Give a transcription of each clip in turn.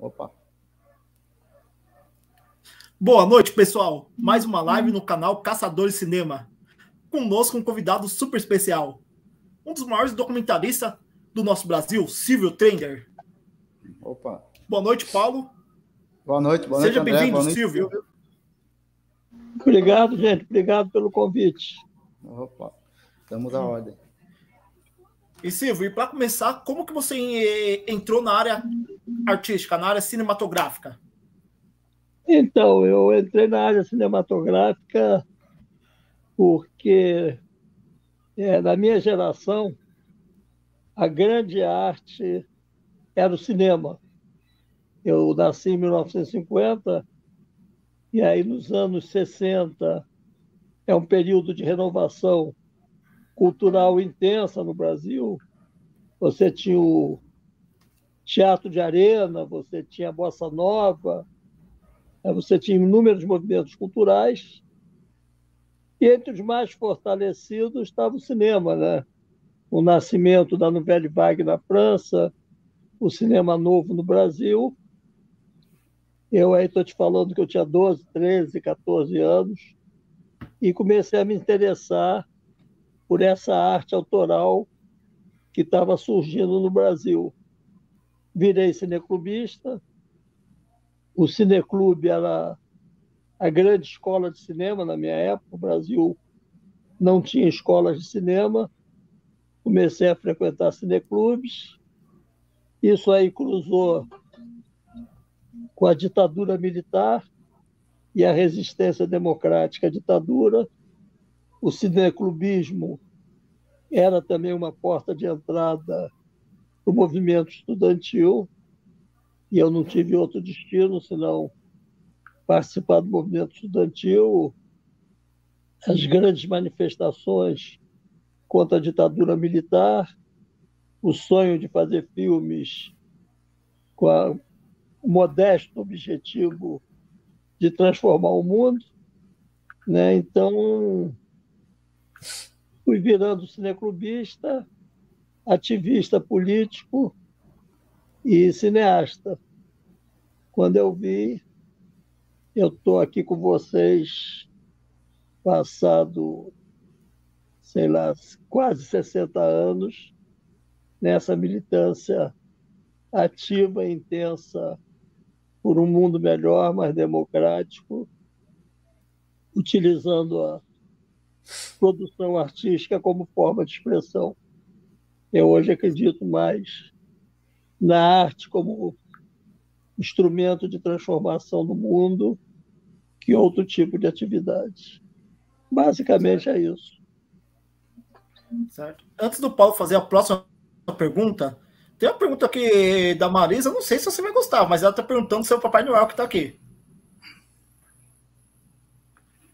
Opa. Boa noite, pessoal. Mais uma live no canal Caçadores Cinema. Conosco um convidado super especial. Um dos maiores documentaristas do nosso Brasil, Silvio Trender. Opa. Boa noite, Paulo. Boa noite, boa Seja noite. bem-vindo, noite, Silvio. Obrigado, gente. Obrigado pelo convite. Opa. Estamos à ordem. E Silvio, e para começar, como que você eh, entrou na área artística, na área cinematográfica? Então, eu entrei na área cinematográfica porque, é, na minha geração, a grande arte era o cinema. Eu nasci em 1950 e aí nos anos 60 é um período de renovação cultural intensa no Brasil. Você tinha o teatro de arena, você tinha a bossa nova, né, você tinha inúmeros movimentos culturais e entre os mais fortalecidos estava o cinema, né? O nascimento da Nouvelle Vague na França, o cinema novo no Brasil. Eu aí estou te falando que eu tinha 12, 13, 14 anos e comecei a me interessar por essa arte autoral que estava surgindo no Brasil. Virei cineclubista. O cineclube era a grande escola de cinema na minha época. O Brasil não tinha escolas de cinema. Comecei a frequentar cineclubes. Isso aí cruzou com a ditadura militar e a resistência democrática à ditadura o cineclubismo era também uma porta de entrada para o movimento estudantil, e eu não tive outro destino senão participar do movimento estudantil, as grandes manifestações contra a ditadura militar, o sonho de fazer filmes com a, o modesto objetivo de transformar o mundo. Né? Então, fui virando cineclubista, ativista político e cineasta. Quando eu vi, eu estou aqui com vocês, passado, sei lá, quase 60 anos, nessa militância ativa e intensa por um mundo melhor, mais democrático, utilizando a produção artística como forma de expressão. Eu hoje acredito mais na arte como instrumento de transformação do mundo que outro tipo de atividade. Basicamente é isso. Certo. Antes do Paulo fazer a próxima pergunta, tem uma pergunta aqui da Marisa, não sei se você vai gostar, mas ela está perguntando se é o Papai Noel que está aqui.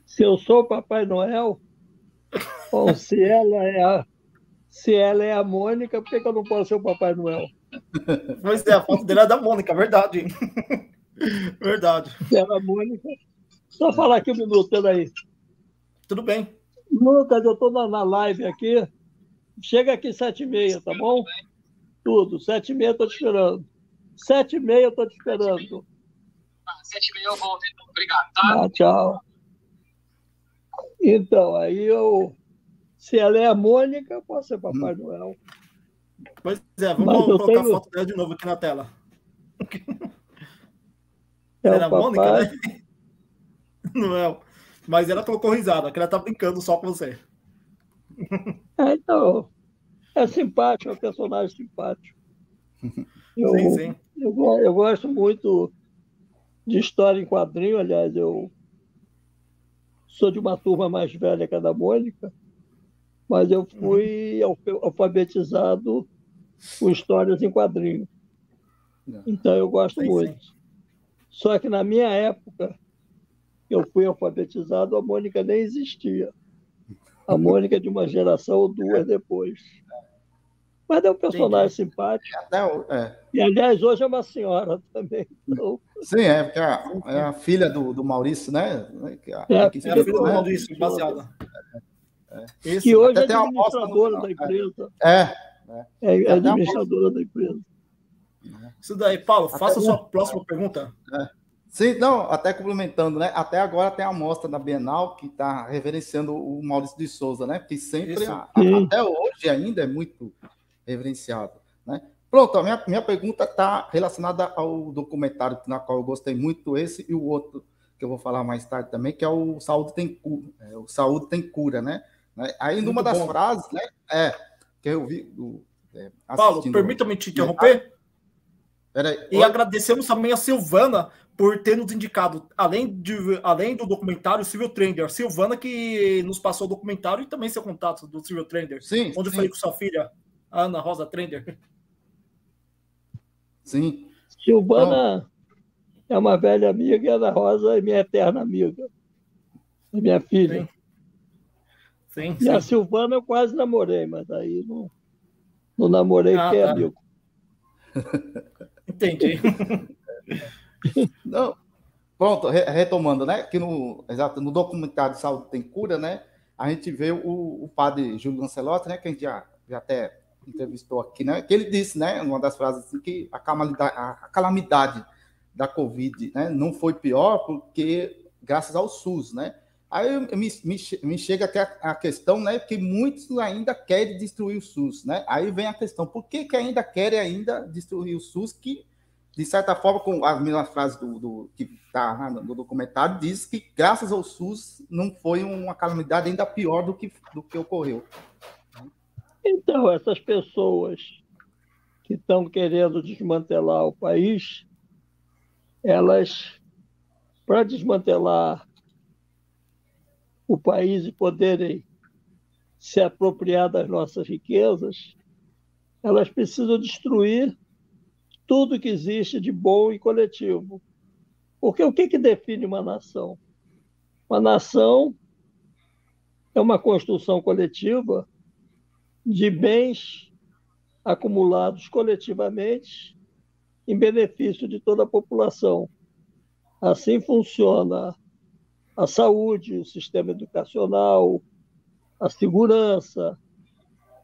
Se eu sou o Papai Noel, Bom, se ela é a, se ela é a Mônica, por que, que eu não posso ser o Papai Noel? Pois é, a foto dele é da Mônica, verdade. verdade. Se ela é a Mônica. Só falar aqui um minuto, peraí. Tudo bem. Lucas, eu estou na, na live aqui. Chega aqui sete e meia, tá bom? Tudo. Sete e meia eu tô te esperando. Sete e meia eu tô te esperando. Sete e meia eu volto, então. Obrigado, tá? Ah, tchau. Então, aí eu. Se ela é a Mônica, eu posso ser Papai hum. Noel. Pois é, vamos colocar tenho... a foto dela de novo aqui na tela. É Era a Mônica, né? Noel. Mas ela colocou risada, que ela tá brincando só com você. É, então, é simpático, é um personagem simpático. Eu, sim, sim. Eu, eu gosto muito de história em quadrinho, aliás, eu sou de uma turma mais velha que a da Mônica, mas eu fui uhum. alfabetizado com histórias em quadrinhos. Então eu gosto sim, muito. Sim. Só que na minha época, eu fui alfabetizado, a Mônica nem existia. A Mônica é de uma geração ou duas depois. Mas é um personagem Sim. simpático. É. E, aliás, hoje é uma senhora também. Então... Sim, é, porque é, é a filha do, do Maurício, né? É, é a filha do Maurício, baseada. É. Isso. Que hoje Até é administradora da empresa. É. É, é administradora da empresa. Isso daí, Paulo, faça a sua próxima pergunta. É. Sim, não, até complementando, né? Até agora tem a mostra da Bienal que está reverenciando o Maurício de Souza, né? Que sempre, a, a, até hoje ainda é muito reverenciado, né? Pronto, a minha, minha pergunta está relacionada ao documentário na qual eu gostei muito, esse e o outro que eu vou falar mais tarde também, que é o Saúde tem cura, é, o Saúde tem cura, né? Aí numa das bom. frases, né? É, que eu vi. Do, é, Paulo, permita-me te interromper. Peraí. E Oi? agradecemos também a Silvana por ter nos indicado, além, de, além do documentário, o Civil Trender. Silvana que nos passou o documentário e também seu contato do Civil Trender. Sim. Onde sim. eu falei com sua filha, Ana Rosa Trender. Sim. Silvana é uma velha amiga e Ana Rosa é minha eterna amiga. É minha filha. Sim. Sim, e a Silvana eu quase namorei, mas aí não, não namorei ah, porque é tá. amigo. Entendi. Não, pronto, retomando, né? Que no, exato, no documentário Saúde Tem Cura, né? A gente vê o, o padre Júlio Lancelotti, né? Que a gente já, já até entrevistou aqui, né? Que ele disse, né? Uma das frases assim, que a calamidade, a calamidade da Covid né, não foi pior porque graças ao SUS, né? Aí me, me, me chega até a, questão, né, que muitos ainda querem destruir o SUS, né? Aí vem a questão, por que, que ainda querem ainda destruir o SUS que de certa forma, com as mesmas frases do, do que está no documentário, diz que graças ao SUS não foi uma calamidade ainda pior do que, do que ocorreu. Então, essas pessoas que estão querendo desmantelar o país, elas, para desmantelar o país e poderem se apropriar das nossas riquezas, elas precisam destruir tudo que existe de bom e coletivo. Porque o que, que define uma nação? Uma nação é uma construção coletiva de bens acumulados coletivamente em benefício de toda a população. Assim funciona a saúde, o sistema educacional, a segurança,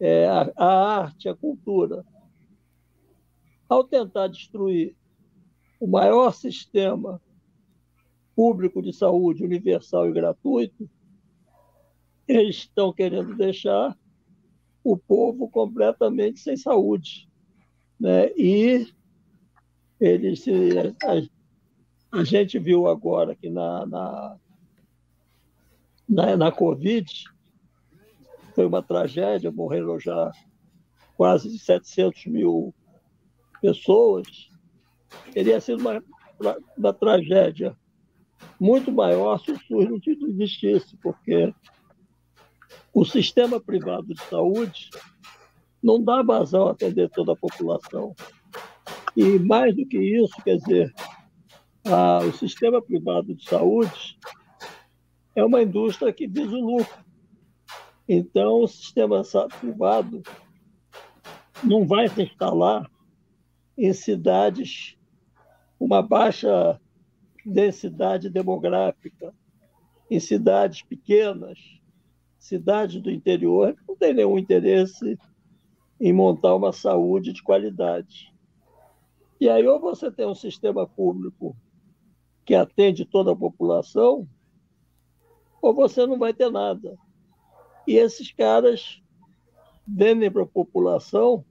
é, a, a arte, a cultura ao tentar destruir o maior sistema público de saúde universal e gratuito, eles estão querendo deixar o povo completamente sem saúde. Né? E eles, a, a gente viu agora que na, na, na, na Covid foi uma tragédia, morreram já quase 700 mil pessoas, teria sido uma, uma tragédia muito maior se o SUS não existisse, porque o sistema privado de saúde não dá vazão a atender toda a população. E mais do que isso, quer dizer, a, o sistema privado de saúde é uma indústria que visa o lucro. Então, o sistema privado não vai se instalar em cidades com uma baixa densidade demográfica, em cidades pequenas, cidades do interior, não tem nenhum interesse em montar uma saúde de qualidade. E aí, ou você tem um sistema público que atende toda a população, ou você não vai ter nada. E esses caras vendem para a população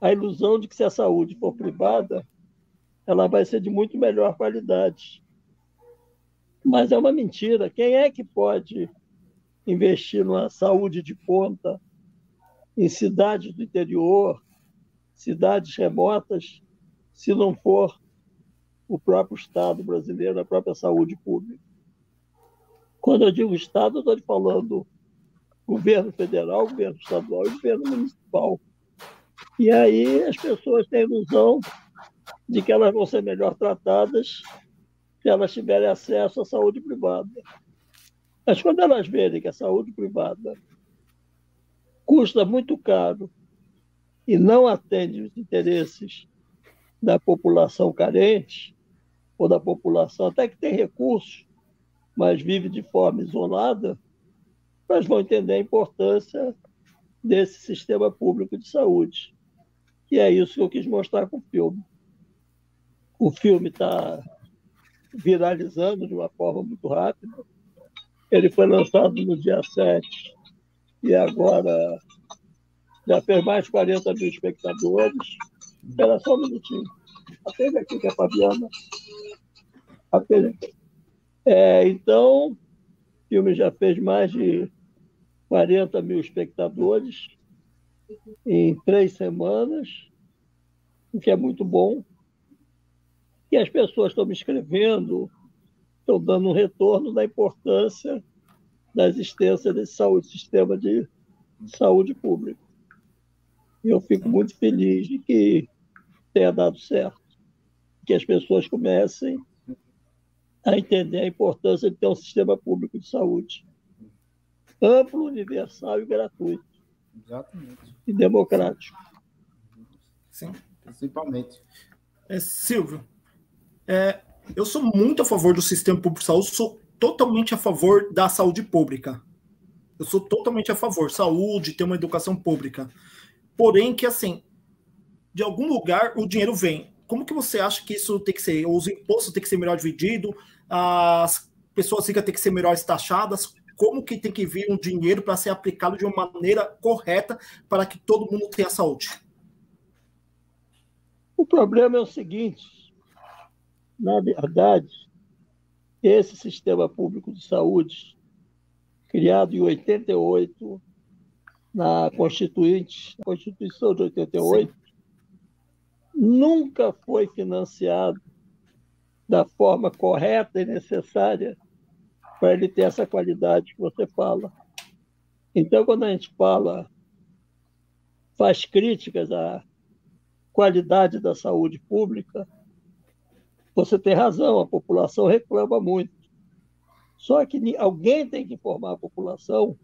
a ilusão de que se a saúde for privada, ela vai ser de muito melhor qualidade. Mas é uma mentira. Quem é que pode investir numa saúde de ponta em cidades do interior, cidades remotas, se não for o próprio Estado brasileiro, a própria saúde pública? Quando eu digo Estado, eu estou falando governo federal, governo estadual e governo municipal. E aí as pessoas têm a ilusão de que elas vão ser melhor tratadas se elas tiverem acesso à saúde privada. Mas quando elas verem que a saúde privada custa muito caro e não atende os interesses da população carente, ou da população até que tem recursos, mas vive de forma isolada, elas vão entender a importância desse sistema público de saúde. E é isso que eu quis mostrar com o filme. o filme está viralizando de uma forma muito rápida. Ele foi lançado no dia 7 e agora já fez mais de 40 mil espectadores. Espera só um minutinho. Atende aqui que é a Fabiana. Atende aqui. É, então, o filme já fez mais de 40 mil espectadores em três semanas, o que é muito bom. E as pessoas estão me escrevendo, estão dando um retorno da importância da existência desse saúde, sistema de saúde público. E eu fico muito feliz de que tenha dado certo, que as pessoas comecem a entender a importância de ter um sistema público de saúde amplo, universal e gratuito. Exatamente. E democrático. Sim, principalmente. É, Silvio, é, eu sou muito a favor do sistema público de saúde, sou totalmente a favor da saúde pública. Eu sou totalmente a favor. Saúde, ter uma educação pública. Porém, que assim, de algum lugar o dinheiro vem. Como que você acha que isso tem que ser? Os impostos têm que ser melhor divididos, as pessoas ficam ter que ser melhores taxadas. Como que tem que vir um dinheiro para ser aplicado de uma maneira correta para que todo mundo tenha saúde? O problema é o seguinte: na verdade, esse sistema público de saúde, criado em 88, na Constituinte, Constituição de 88, Sim. Nunca foi financiado da forma correta e necessária para ele ter essa qualidade que você fala. Então, quando a gente fala, faz críticas à qualidade da saúde pública, você tem razão, a população reclama muito. Só que alguém tem que informar a população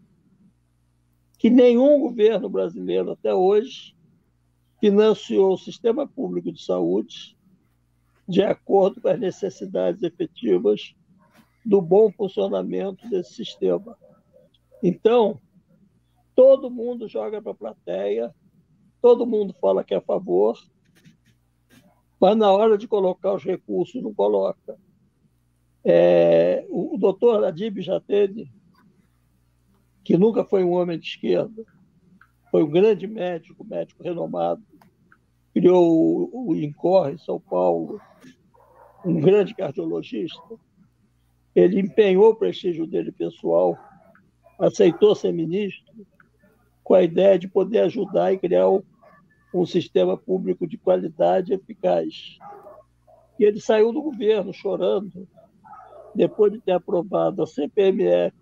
que nenhum governo brasileiro até hoje financiou o sistema público de saúde de acordo com as necessidades efetivas do bom funcionamento desse sistema. Então, todo mundo joga para a plateia, todo mundo fala que é a favor, mas na hora de colocar os recursos não coloca. É, o, doutor Adib Jatene, que nunca foi um homem de esquerda, foi um grande médico, médico renomado, criou o, INCOR em São Paulo, um grande cardiologista. Ele empenhou o prestígio dele pessoal, aceitou ser ministro, com a ideia de poder ajudar e criar um sistema público de qualidade eficaz. E ele saiu do governo chorando, depois de ter aprovado a CPMF,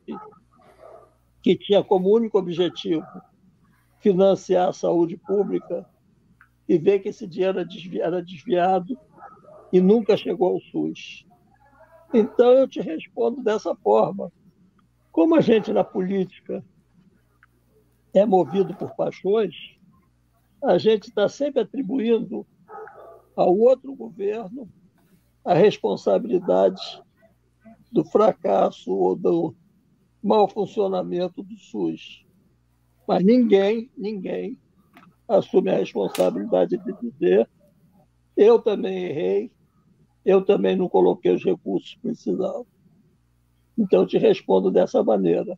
que tinha como único objetivo financiar a saúde pública, e ver que esse dinheiro era desviado e nunca chegou ao SUS. Então eu te respondo dessa forma. Como a gente na política é movido por paixões, a gente está sempre atribuindo ao outro governo a responsabilidade do fracasso ou do mau funcionamento do SUS. Mas ninguém, ninguém assume a responsabilidade de dizer eu também errei, eu também não coloquei os recursos que. Então, eu te respondo dessa maneira.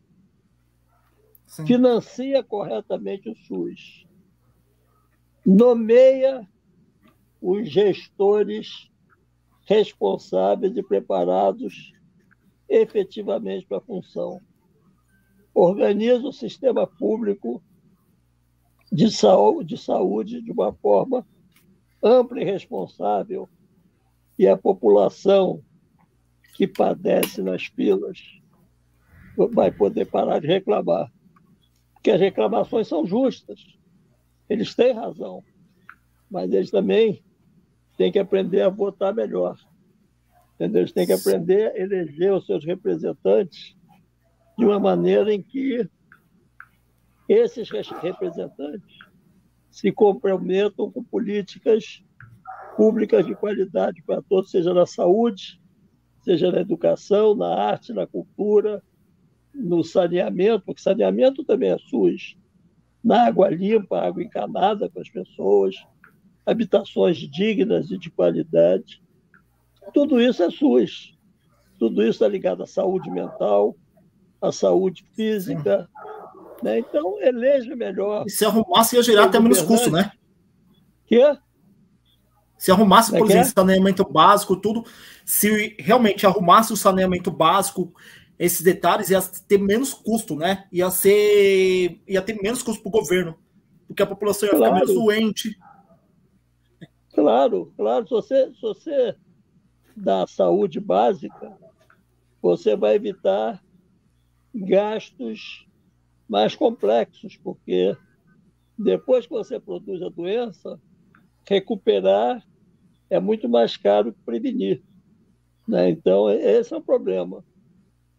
Sim. Financia corretamente o SUS nomeia os gestores responsáveis e preparados efetivamente para a função. Organiza o sistema público de saúde, de saúde de uma forma ampla e responsável, e a população que padece nas filas vai poder parar de reclamar. Porque as reclamações são justas. Eles têm razão, mas eles também têm que aprender a votar melhor. Entendeu? Eles têm que aprender a eleger os seus representantes de uma maneira em que esses representantes se comprometam com políticas públicas de qualidade para todos, seja na saúde, seja na educação, na arte, na cultura, no saneamento, porque saneamento também é SUS, na água limpa, água encanada para as pessoas, habitações dignas e de qualidade. Tudo isso é SUS. Tudo isso está ligado à saúde mental, à saúde física. Né? Então, eleja melhor. E se arrumasse, ia gerar até menos custo, né? Que? Se arrumasse, por é exemplo, é? saneamento básico, tudo, se realmente arrumasse o saneamento básico, esses detalhes, ia ter menos custo, né? Ia ser. ia ter menos custo para o governo. Porque a população ia claro. ficar menos doente. Claro, claro. Se você, se você dá saúde básica, você vai evitar gastos mais complexos, porque depois que você produz a doença, recuperar é muito mais caro que prevenir. Né? Então, esse é um problema.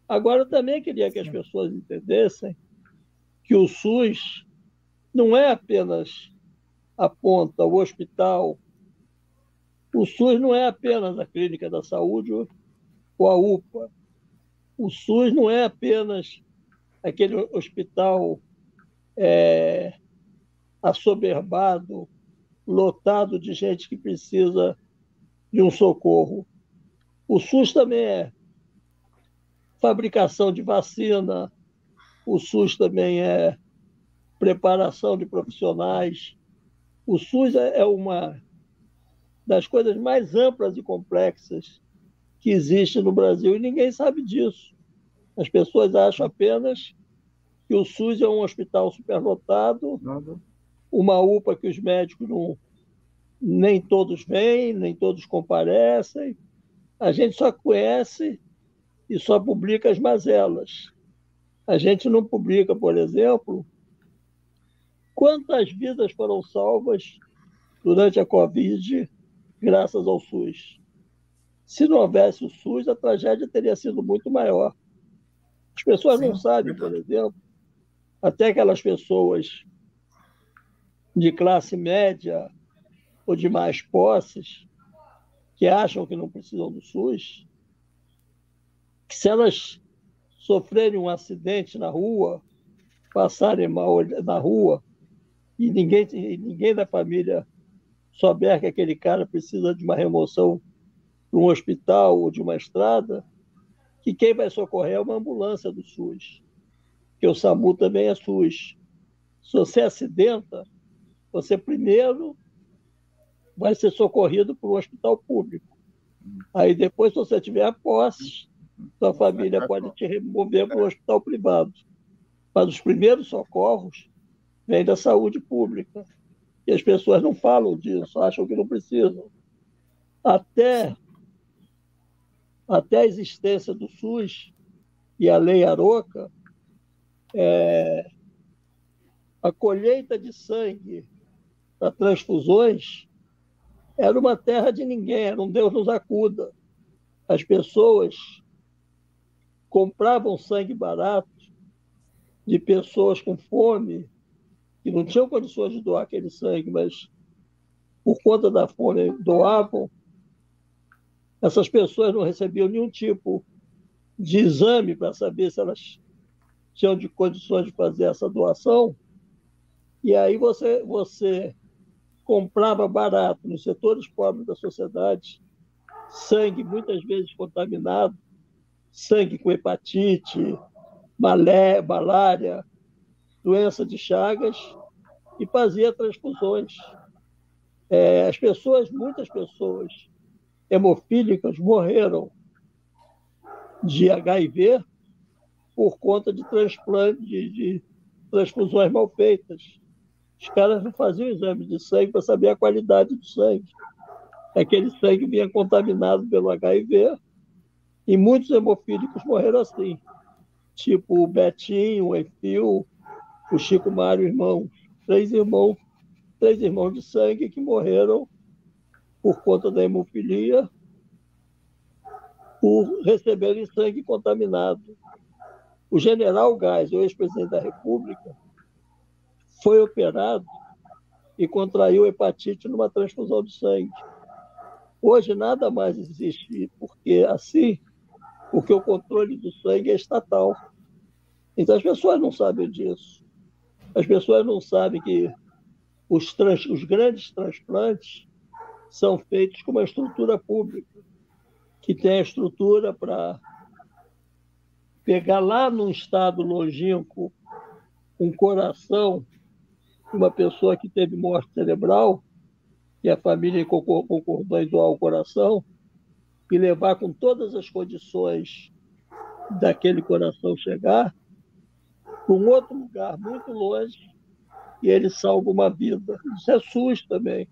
Agora, eu também queria que as pessoas entendessem que o SUS não é apenas a ponta, o hospital. O SUS não é apenas a clínica da saúde ou a UPA. O SUS não é apenas aquele hospital é, assoberbado, lotado de gente que precisa de um socorro. O SUS também é fabricação de vacina, o SUS também é preparação de profissionais. O SUS é, é uma das coisas mais amplas e complexas que existe no Brasil e ninguém sabe disso. As pessoas acham apenas que o SUS é um hospital superlotado, uma UPA que os médicos não, nem todos vêm, nem todos comparecem. A gente só conhece e só publica as mazelas. A gente não publica, por exemplo, quantas vidas foram salvas durante a Covid graças ao SUS. Se não houvesse o SUS, a tragédia teria sido muito maior. As pessoas Sim, não sabem, por exemplo, até aquelas pessoas de classe média ou de mais posses que acham que não precisam do SUS, que se elas sofrerem um acidente na rua, passarem mal na rua, e ninguém, ninguém da família souber que aquele cara precisa de uma remoção um hospital ou de uma estrada, que quem vai socorrer é uma ambulância do SUS, que o SAMU também é SUS. Se você acidenta, você primeiro vai ser socorrido por um hospital público. Aí depois, se você tiver posse, sua família pode te remover para um hospital privado. Mas os primeiros socorros vêm da saúde pública. E as pessoas não falam disso, acham que não precisam. Até até a existência do SUS e a Lei Aroca, é, a colheita de sangue para transfusões era uma terra de ninguém, era um Deus nos acuda. As pessoas compravam sangue barato de pessoas com fome, que não tinham condições de doar aquele sangue, mas por conta da fome doavam essas pessoas não recebiam nenhum tipo de exame para saber se elas tinham de condições de fazer essa doação. E aí você, você comprava barato nos setores pobres da sociedade sangue muitas vezes contaminado, sangue com hepatite, malé, malária, doença de Chagas e fazia transfusões. É, as pessoas, muitas pessoas, hemofílicas morreram de HIV por conta de transplante, de, de transfusões mal feitas. Os caras não faziam exame de sangue para saber a qualidade do sangue. Aquele sangue vinha contaminado pelo HIV e muitos hemofílicos morreram assim. Tipo o Betinho, o Enfio, o Chico Mário, irmão. Três irmãos, três irmãos de sangue que morreram por conta da hemofilia, por receberem sangue contaminado. O general Gás, o ex-presidente da República, foi operado e contraiu hepatite numa transfusão de sangue. Hoje nada mais existe, porque assim, porque o controle do sangue é estatal. Então as pessoas não sabem disso. As pessoas não sabem que os, trans, os grandes transplantes são feitos com uma estrutura pública. que tem a estrutura para pegar lá num estado longínquo um coração uma pessoa que teve morte cerebral e a família concordou em doar o coração e levar com todas as condições daquele coração chegar para um outro lugar muito longe e ele salva uma vida. Isso é SUS também.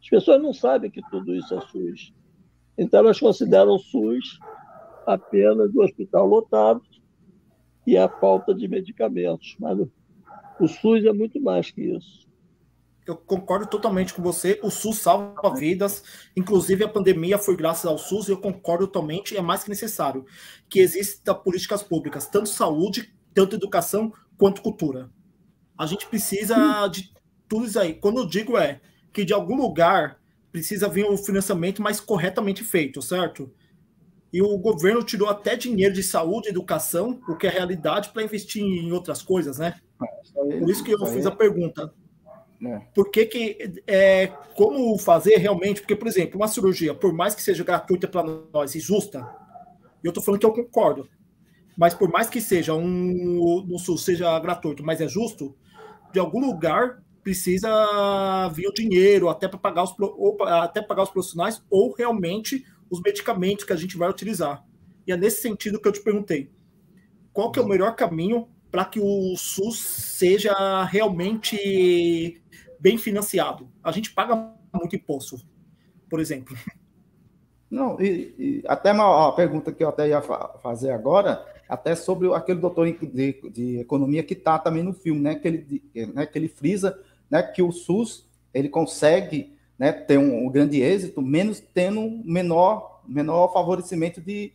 As pessoas não sabem que tudo isso é SUS. Então, elas consideram o SUS apenas o hospital lotado e a falta de medicamentos. Mas o SUS é muito mais que isso. Eu concordo totalmente com você. O SUS salva vidas. Inclusive, a pandemia foi graças ao SUS eu concordo totalmente. É mais que necessário que existam políticas públicas, tanto saúde, tanto educação, quanto cultura. A gente precisa de tudo isso aí. Quando eu digo é que de algum lugar precisa vir um financiamento mais corretamente feito, certo? E o governo tirou até dinheiro de saúde e educação, o que é realidade, para investir em outras coisas, né? Por isso que eu fiz a pergunta. É. Por que, que é, como fazer realmente? Porque, por exemplo, uma cirurgia, por mais que seja gratuita para nós e justa, eu estou falando que eu concordo, mas por mais que seja um SUS seja gratuito, mas é justo, de algum lugar precisa vir o dinheiro até para pagar os ou, até pagar os profissionais ou realmente os medicamentos que a gente vai utilizar. E é nesse sentido que eu te perguntei. Qual que é o melhor caminho para que o SUS seja realmente bem financiado. A gente paga muito imposto, por exemplo. Não, e, e até uma, uma, pergunta que eu até ia fa fazer agora, até sobre aquele doutor de, de economia que está também no filme, né? Que ele, né, que ele frisa né, que o SUS ele consegue né, ter um, um grande êxito, menos tendo menor, menor favorecimento de,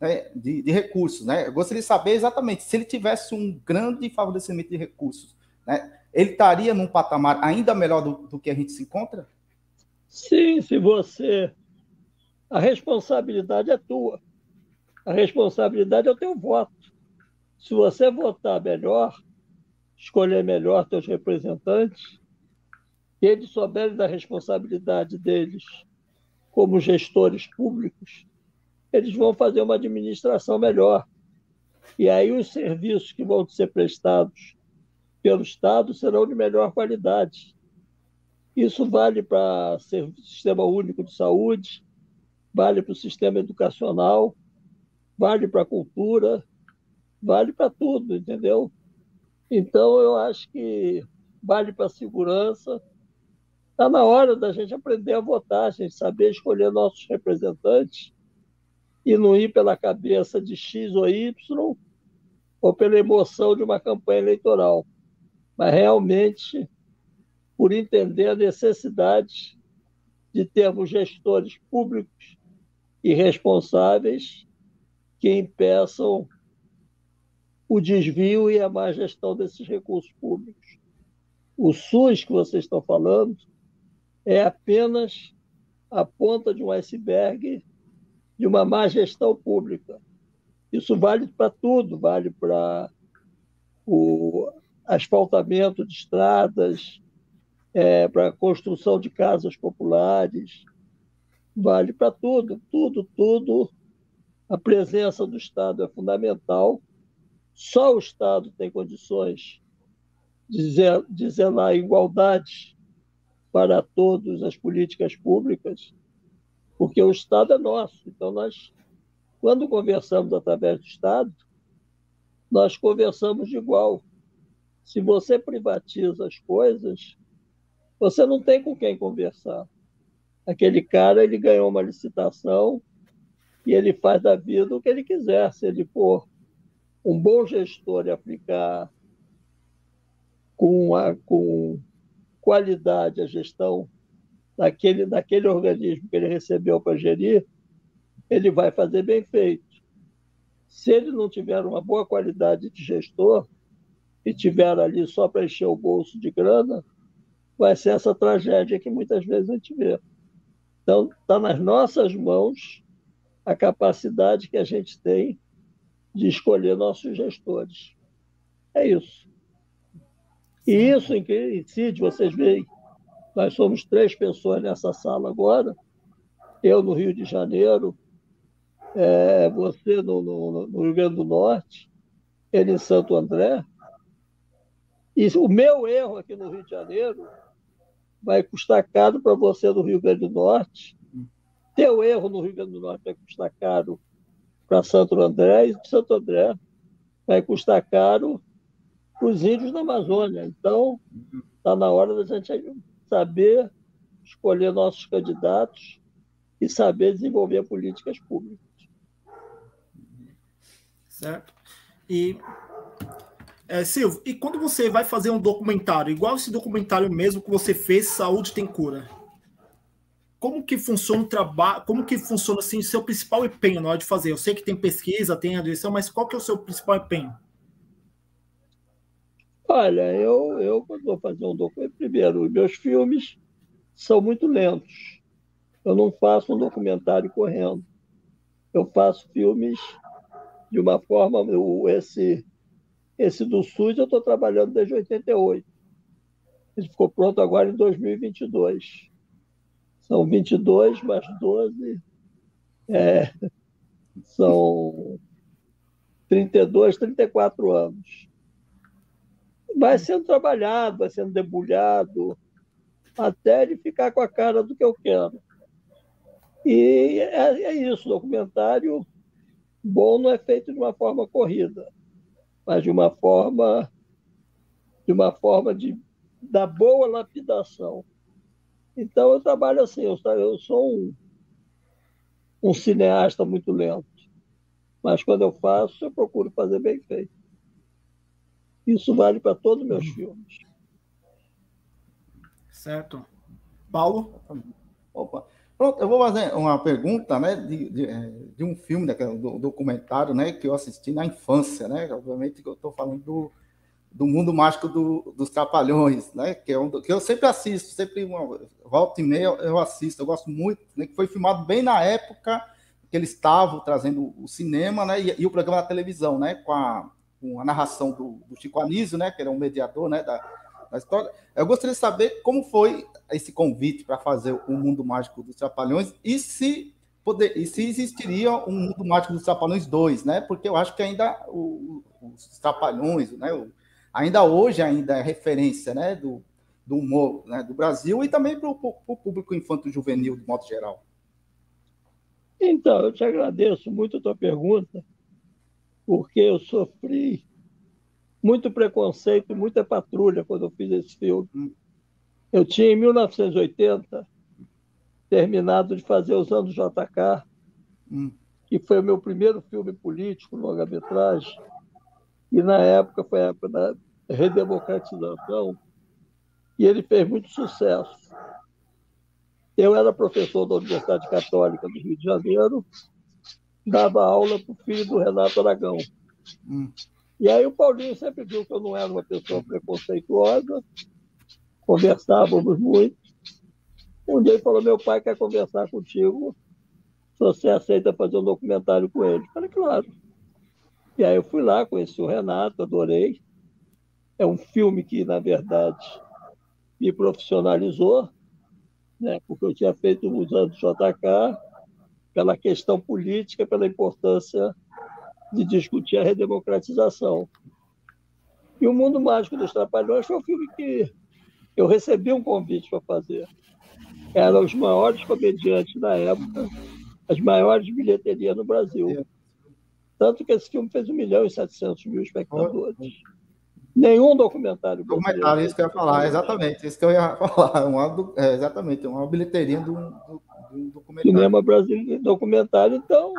né, de, de, recursos. Né? Eu gostaria de saber exatamente se ele tivesse um grande favorecimento de recursos, né, ele estaria num patamar ainda melhor do, do que a gente se encontra? Sim, se você. A responsabilidade é tua. A responsabilidade é o teu voto. Se você votar melhor, escolher melhor teus representantes, e eles souberem da responsabilidade deles como gestores públicos, eles vão fazer uma administração melhor. E aí os serviços que vão ser prestados pelo Estado serão de melhor qualidade. Isso vale para o Sistema Único de Saúde, vale para o sistema educacional, vale para a cultura, vale para tudo, entendeu? Então, eu acho que vale para a segurança. Está na hora da gente aprender a votar, a gente saber escolher nossos representantes e não ir pela cabeça de X ou Y ou pela emoção de uma campanha eleitoral, mas realmente por entender a necessidade de termos gestores públicos e responsáveis que impeçam o desvio e a má gestão desses recursos públicos. O SUS que vocês estão falando é apenas a ponta de um iceberg de uma má gestão pública. Isso vale para tudo, vale para o asfaltamento de estradas, é, para a construção de casas populares, vale para tudo, tudo, tudo. A presença do Estado é fundamental. Só o Estado tem condições de zelar a igualdade para todas as políticas públicas porque o Estado é nosso. Então, nós, quando conversamos através do Estado, nós conversamos de igual. Se você privatiza as coisas, você não tem com quem conversar. Aquele cara ele ganhou uma licitação e ele faz da vida o que ele quiser. Se ele for um bom gestor e aplicar com, a, com qualidade a gestão daquele, daquele organismo que ele recebeu para gerir, ele vai fazer bem feito. Se ele não tiver uma boa qualidade de gestor e tiver ali só para encher o bolso de grana, vai ser essa tragédia que muitas vezes a gente vê. Então, está nas nossas mãos a capacidade que a gente tem de escolher nossos gestores. É isso. E isso incide, vocês veem, nós somos três pessoas nessa sala agora, eu no Rio de Janeiro, é, você no, no, no, Rio Grande do Norte, ele em Santo André. E o meu erro aqui no Rio de Janeiro vai custar caro para você do Rio Grande do Norte. Teu erro no Rio Grande do Norte vai custar caro para Santo André e Santo André vai custar caro para os índios da Amazônia. Então, está na hora da gente saber escolher nossos candidatos e saber desenvolver políticas públicas. Certo. E, é, Silvio, e quando você vai fazer um documentário, igual esse documentário mesmo que você fez, Saúde Tem Cura, como que funciona o trabalho, como que funciona assim, o seu principal empenho na hora de fazer? Eu sei que tem pesquisa, tem a mas qual que é o seu principal empenho? Olha, eu, eu quando vou fazer um documento, primeiro, meus filmes são muito lentos. Eu não faço um documentário correndo. Eu faço filmes de uma forma. Esse, esse do SUS eu estou trabalhando desde 88. Ele ficou pronto agora em 2022. São 22 mais 12. É, são 32, 34 anos. Vai sendo trabalhado, vai sendo debulhado, até ele ficar com a cara do que eu quero. E é, é isso, documentário bom não é feito de uma forma corrida, mas de uma forma de uma forma de da boa lapidação. Então eu trabalho assim, eu, eu sou um, um cineasta muito lento, mas quando eu faço, eu procuro fazer bem feito. Isso vale para todos os meus filmes. Certo. Paulo? Opa. Pronto, eu vou fazer uma pergunta, né, de, de, é, de um filme, daquele, do documentário, né, que eu assisti na infância, né, obviamente que eu estou falando do, do Mundo Mágico do, dos Trapalhões, né, que é um que eu sempre assisto, sempre uma, volta e meia eu assisto, eu gosto muito, né, que foi filmado bem na época que eles estavam trazendo o cinema, né, e, e, o programa da televisão, né, com a, com a narração do, do Chico Anísio, né, que era um mediador, né, da, da história. Eu gostaria de saber como foi esse convite para fazer o Mundo Mágico dos Trapalhões e se poder, e se existiria um Mundo Mágico dos Trapalhões 2, né? Porque eu acho que ainda o, os Trapalhões, né? O, ainda hoje ainda é referência, né? Do, do humor né? do Brasil e também para o público infanto-juvenil de modo geral. Então, eu te agradeço muito a tua pergunta, porque eu sofri muito preconceito, muita patrulha quando eu fiz esse filme. Hum. Eu tinha, em 1980, terminado de fazer Os Anos JK, hum. que foi o meu primeiro filme político, longa-metragem, e na época foi a época da redemocratização, e ele fez muito sucesso. Eu era professor da Universidade Católica do Rio de Janeiro, dava aula para o filho do Renato Aragão. Hum. E aí o Paulinho sempre viu que eu não era uma pessoa preconceituosa, conversávamos muito. Um dia ele falou: Meu pai quer conversar contigo, se você aceita fazer um documentário com ele. Eu falei: Claro. E aí eu fui lá, conheci o Renato, adorei. É um filme que, na verdade, me profissionalizou, né, porque eu tinha feito uns anos JK, pela questão política, pela importância de discutir a redemocratização. E o Mundo Mágico dos Trapalhões foi um filme que eu recebi um convite para fazer. Eram os maiores comediantes da época, as maiores bilheterias no Brasil. Tanto que esse filme fez 1 milhão e 700 mil espectadores. Nenhum documentário. Documentário, isso que eu ia falar, exatamente. Isso que eu ia falar. Uma, é, exatamente, uma bilheteria de um, documentário. Cinema brasileiro, documentário, então.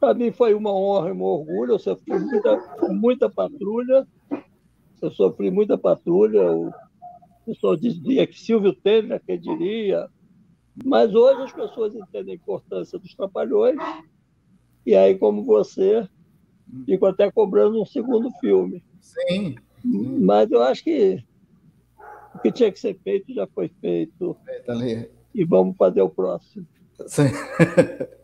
Para mim foi uma honra e um orgulho. Eu sofri muita, muita patrulha. Eu sofri muita patrulha. O pessoal dizia que Silvio Temer, quem diria. Mas hoje as pessoas entendem a importância dos trapalhões. E aí, como você, fico até cobrando um segundo filme. Sim. Mas eu acho que o que tinha que ser feito já foi feito. É, e vamos fazer o próximo. Sim.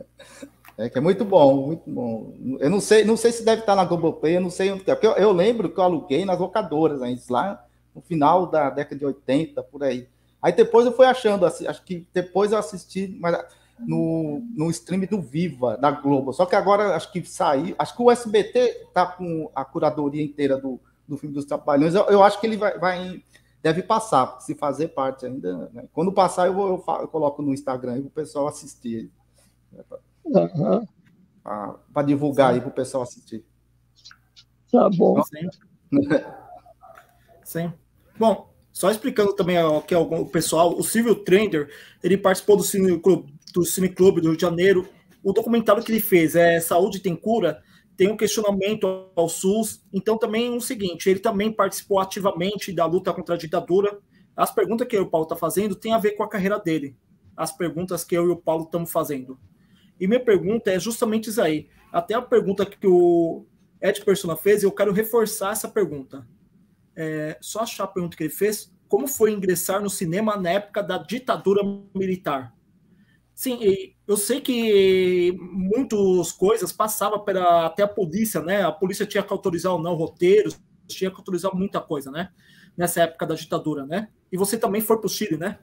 É que é muito bom, muito bom. Eu não sei, não sei se deve estar na Globoplay, eu não sei onde é. Porque eu, eu, lembro que eu aluguei nas locadoras ainda, lá no final da década de 80, por aí. Aí depois eu fui achando, assim, acho que depois eu assisti, mas no, no stream do Viva, da Globo. Só que agora acho que saiu. Acho que o SBT está com a curadoria inteira do, do filme dos Trapalhões. Eu, eu acho que ele vai, vai deve passar, se fazer parte ainda. Né? Quando passar, eu, vou, eu, falo, eu coloco no Instagram para o pessoal assistir. Uhum. Para divulgar Sim. aí para o pessoal assistir. Tá bom. Sim. Sim. Bom, só explicando também que o pessoal, o Silvio Trender, ele participou do Cine Clube, do Cine Clube do Rio de Janeiro. O documentário que ele fez é Saúde tem cura, tem um questionamento ao SUS. Então também o seguinte, ele também participou ativamente da luta contra a ditadura. As perguntas que eu e o Paulo está fazendo têm a ver com a carreira dele. As perguntas que eu e o Paulo estamos fazendo. E minha pergunta é justamente isso aí. Até a pergunta que o Ed Persona fez, eu quero reforçar essa pergunta. É, só achar a pergunta que ele fez. Como foi ingressar no cinema na época da ditadura militar? Sim, eu sei que muitas coisas passavam pela, até a polícia, né? A polícia tinha que autorizar ou não roteiros, tinha que autorizar muita coisa, né? Nessa época da ditadura, né? E você também foi para o Chile, né?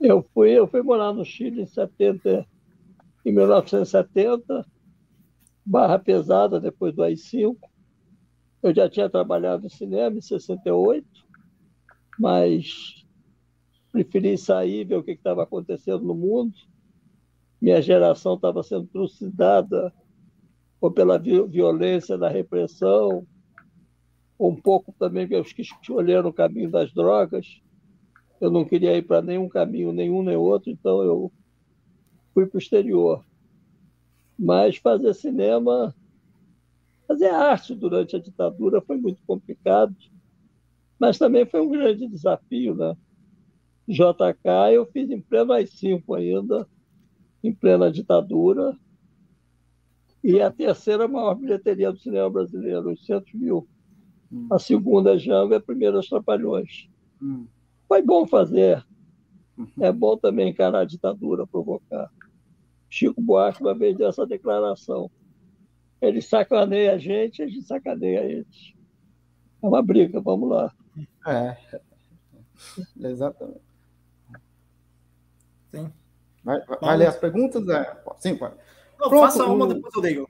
Eu fui, eu fui morar no Chile em 70, em 1970, barra pesada depois do AI-5. Eu já tinha trabalhado no cinema em 68, mas preferi sair, ver o que estava acontecendo no mundo. Minha geração estava sendo trucidada ou pela violência da repressão, ou um pouco também pelos que escolheram o caminho das drogas. Eu não queria ir para nenhum caminho, nenhum nem outro, então eu fui para o exterior. Mas fazer cinema, fazer arte durante a ditadura foi muito complicado, mas também foi um grande desafio, né? JK eu fiz em pleno AI-5 ainda, em plena ditadura, e a terceira maior bilheteria do cinema brasileiro, 800 mil. Hum. A segunda é Jango e a primeira Os Trapalhões. Hum. Foi bom fazer. Uhum. É bom também encarar a ditadura, provocar. Chico Buarque uma vez deu essa declaração. Ele sacaneia a gente, a gente sacaneia eles. É uma briga, vamos lá. É, exatamente. Sim. Vai, vai ler as perguntas? É, sim. Não, Pronto, faça uma, depois eu leio.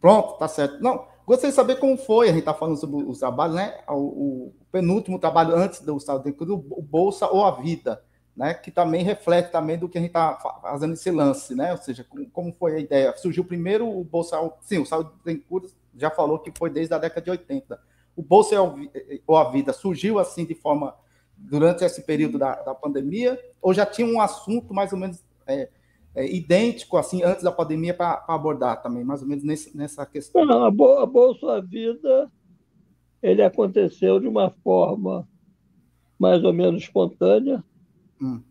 Pronto, tá certo. Não, gostaria de saber como foi, a gente está falando sobre os trabalhos, né? O, o, penúltimo trabalho antes do Estado de o Bolsa ou a Vida, né? Que também reflete também do que a gente está fazendo esse lance, né? Ou seja, como, como, foi a ideia? Surgiu primeiro o Bolsa, sim, o Saúde tem Cura já falou que foi desde a década de 80. O Bolsa ou a Vida surgiu assim de forma durante esse período da, da pandemia, ou já tinha um assunto mais ou menos é, é, idêntico, assim, antes da pandemia, para abordar também, mais ou menos nesse, nessa questão? Não, a, Bo a Bolsa Vida, ele aconteceu de uma forma mais ou menos espontânea.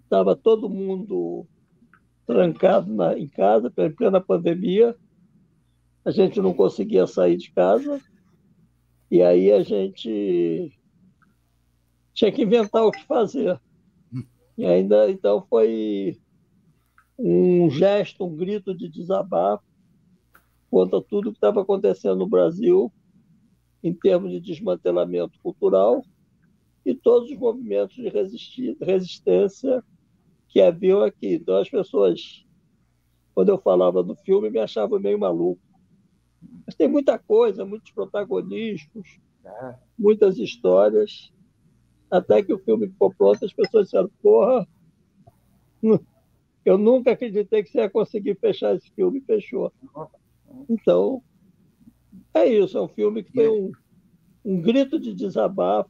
Estava hum. todo mundo trancado na, em casa, em plena pandemia. A gente não conseguia sair de casa. E aí a gente tinha que inventar o que fazer. E ainda então foi um gesto, um grito de desabafo contra tudo que estava acontecendo no Brasil em termos de desmantelamento cultural e todos os movimentos de resistência que haviam aqui. Então as pessoas, quando eu falava do filme, me achavam meio maluco. Mas tem muita coisa, muitos protagonistas, é. muitas histórias até que o filme ficou pronto, as pessoas disseram, porra, eu nunca acreditei que você ia conseguir fechar esse filme, fechou. Então, é isso, é um filme que tem um, um grito de desabafo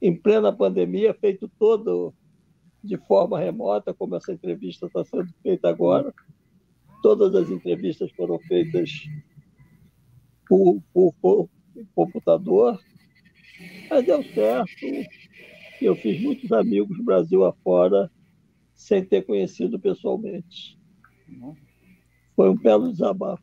em plena pandemia, feito todo de forma remota, como essa entrevista está sendo feita agora. Todas as entrevistas foram feitas por, por, por computador. Mas deu certo. Eu fiz muitos amigos Brasil afora sem ter conhecido pessoalmente. Foi um belo desabafo.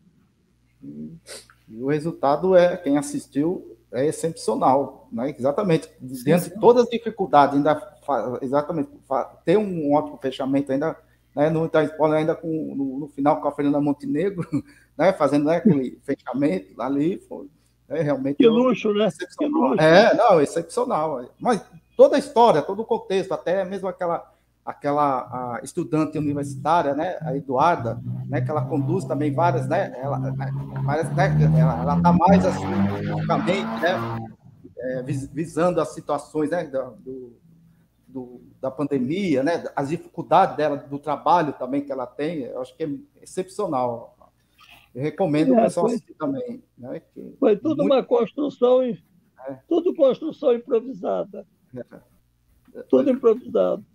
E o resultado é, quem assistiu, é excepcional, né? Exatamente. Diante de todas as dificuldades, ainda exatamente ter um ótimo fechamento, ainda né, está spoiler ainda com, no, no, final com a Fernanda Montenegro, né, fazendo né, aquele fechamento ali, foi, é realmente. Que luxo, né? Que luxo. É, não, excepcional. Mas toda a história, todo o contexto, até mesmo aquela, aquela estudante universitária, né, a Eduarda, né, que ela conduz também várias, né, ela né, parece né, ela, ela tá mais assim, né, é, visando as situações, né, do, do, da pandemia, né, as dificuldades dela, do trabalho também que ela tem, eu acho que é excepcional. Eu recomendo é, o pessoal foi, assistir também. Né, foi tudo muito... uma construção, é. tudo construção improvisada. É. Tudo improvisado.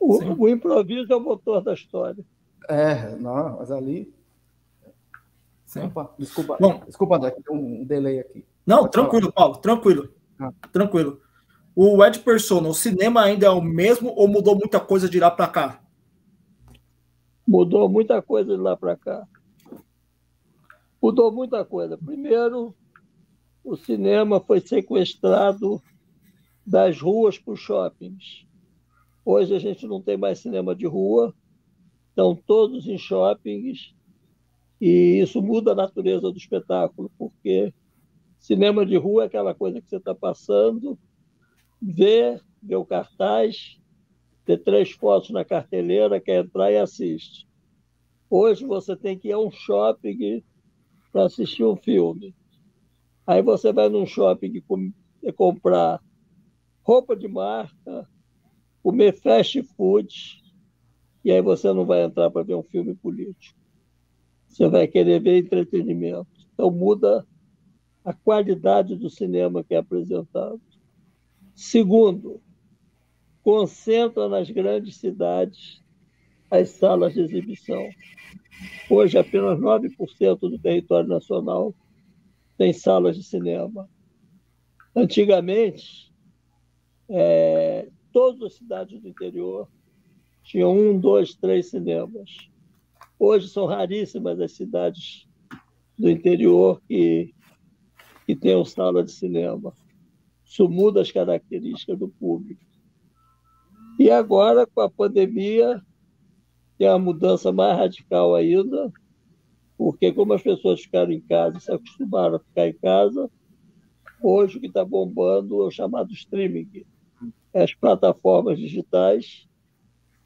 O, o, improviso é o motor da história. É, não, mas ali. Sim. Opa, desculpa, Bom, desculpa, André, tem um delay aqui. Não, Pode tranquilo, falar. Paulo, tranquilo. Ah. Tranquilo. O Ed Persona, o cinema ainda é o mesmo ou mudou muita coisa de lá para cá? Mudou muita coisa de lá para cá. Mudou muita coisa. Primeiro, o cinema foi sequestrado das ruas para os shoppings. Hoje a gente não tem mais cinema de rua, estão todos em shoppings, e isso muda a natureza do espetáculo, porque cinema de rua é aquela coisa que você está passando, vê, vê o cartaz, ter três fotos na carteleira, quer entrar e assiste. Hoje você tem que ir a um shopping para assistir um filme. Aí você vai num shopping comprar roupa de marca, comer fast food, e aí você não vai entrar para ver um filme político. Você vai querer ver entretenimento. Então muda a qualidade do cinema que é apresentado. Segundo, concentra nas grandes cidades as salas de exibição. Hoje, apenas 9% do território nacional tem salas de cinema. Antigamente, é, todas as cidades do interior tinham um, dois, três cinemas. Hoje são raríssimas as cidades do interior que, que tenham sala de cinema. Isso muda as características do público. E agora, com a pandemia, tem a mudança mais radical ainda, porque como as pessoas ficaram em casa, se acostumaram a ficar em casa, hoje o que está bombando é o chamado streaming as plataformas digitais,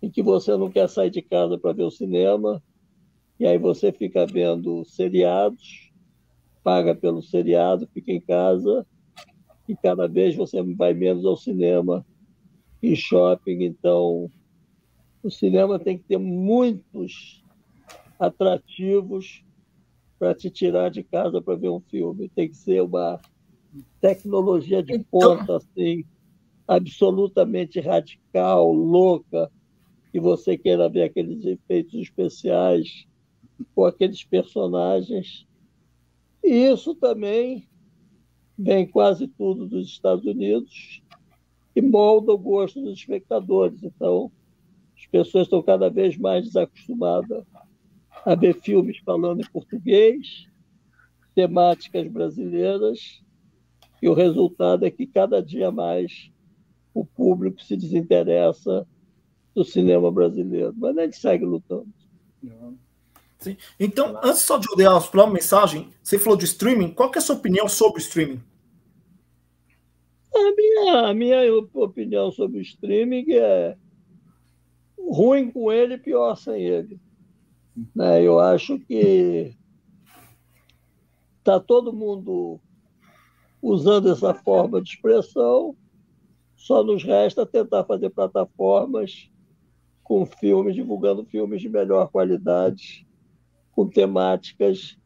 em que você não quer sair de casa para ver o cinema, e aí você fica vendo seriados, paga pelo seriado, fica em casa, e cada vez você vai menos ao cinema e shopping. Então, o cinema tem que ter muitos atrativos para te tirar de casa para ver um filme. Tem que ser uma tecnologia de então ponta, assim, absolutamente radical, louca, que você queira ver aqueles efeitos especiais com aqueles personagens. E isso também vem quase tudo dos Estados Unidos e molda o gosto dos espectadores. Então, as pessoas estão cada vez mais desacostumadas a ver filmes falando em português, temáticas brasileiras, e o resultado é que cada dia mais o público se desinteressa do cinema brasileiro. Mas a gente segue lutando. Sim. Então, antes só de eu dar a mensagem, você falou de streaming. Qual é a sua opinião sobre o streaming? A minha, a minha opinião sobre o streaming é ruim com ele, pior sem ele. Né? Eu acho que está todo mundo usando essa forma de expressão só nos resta tentar fazer plataformas com filmes, divulgando filmes de melhor qualidade, com temáticas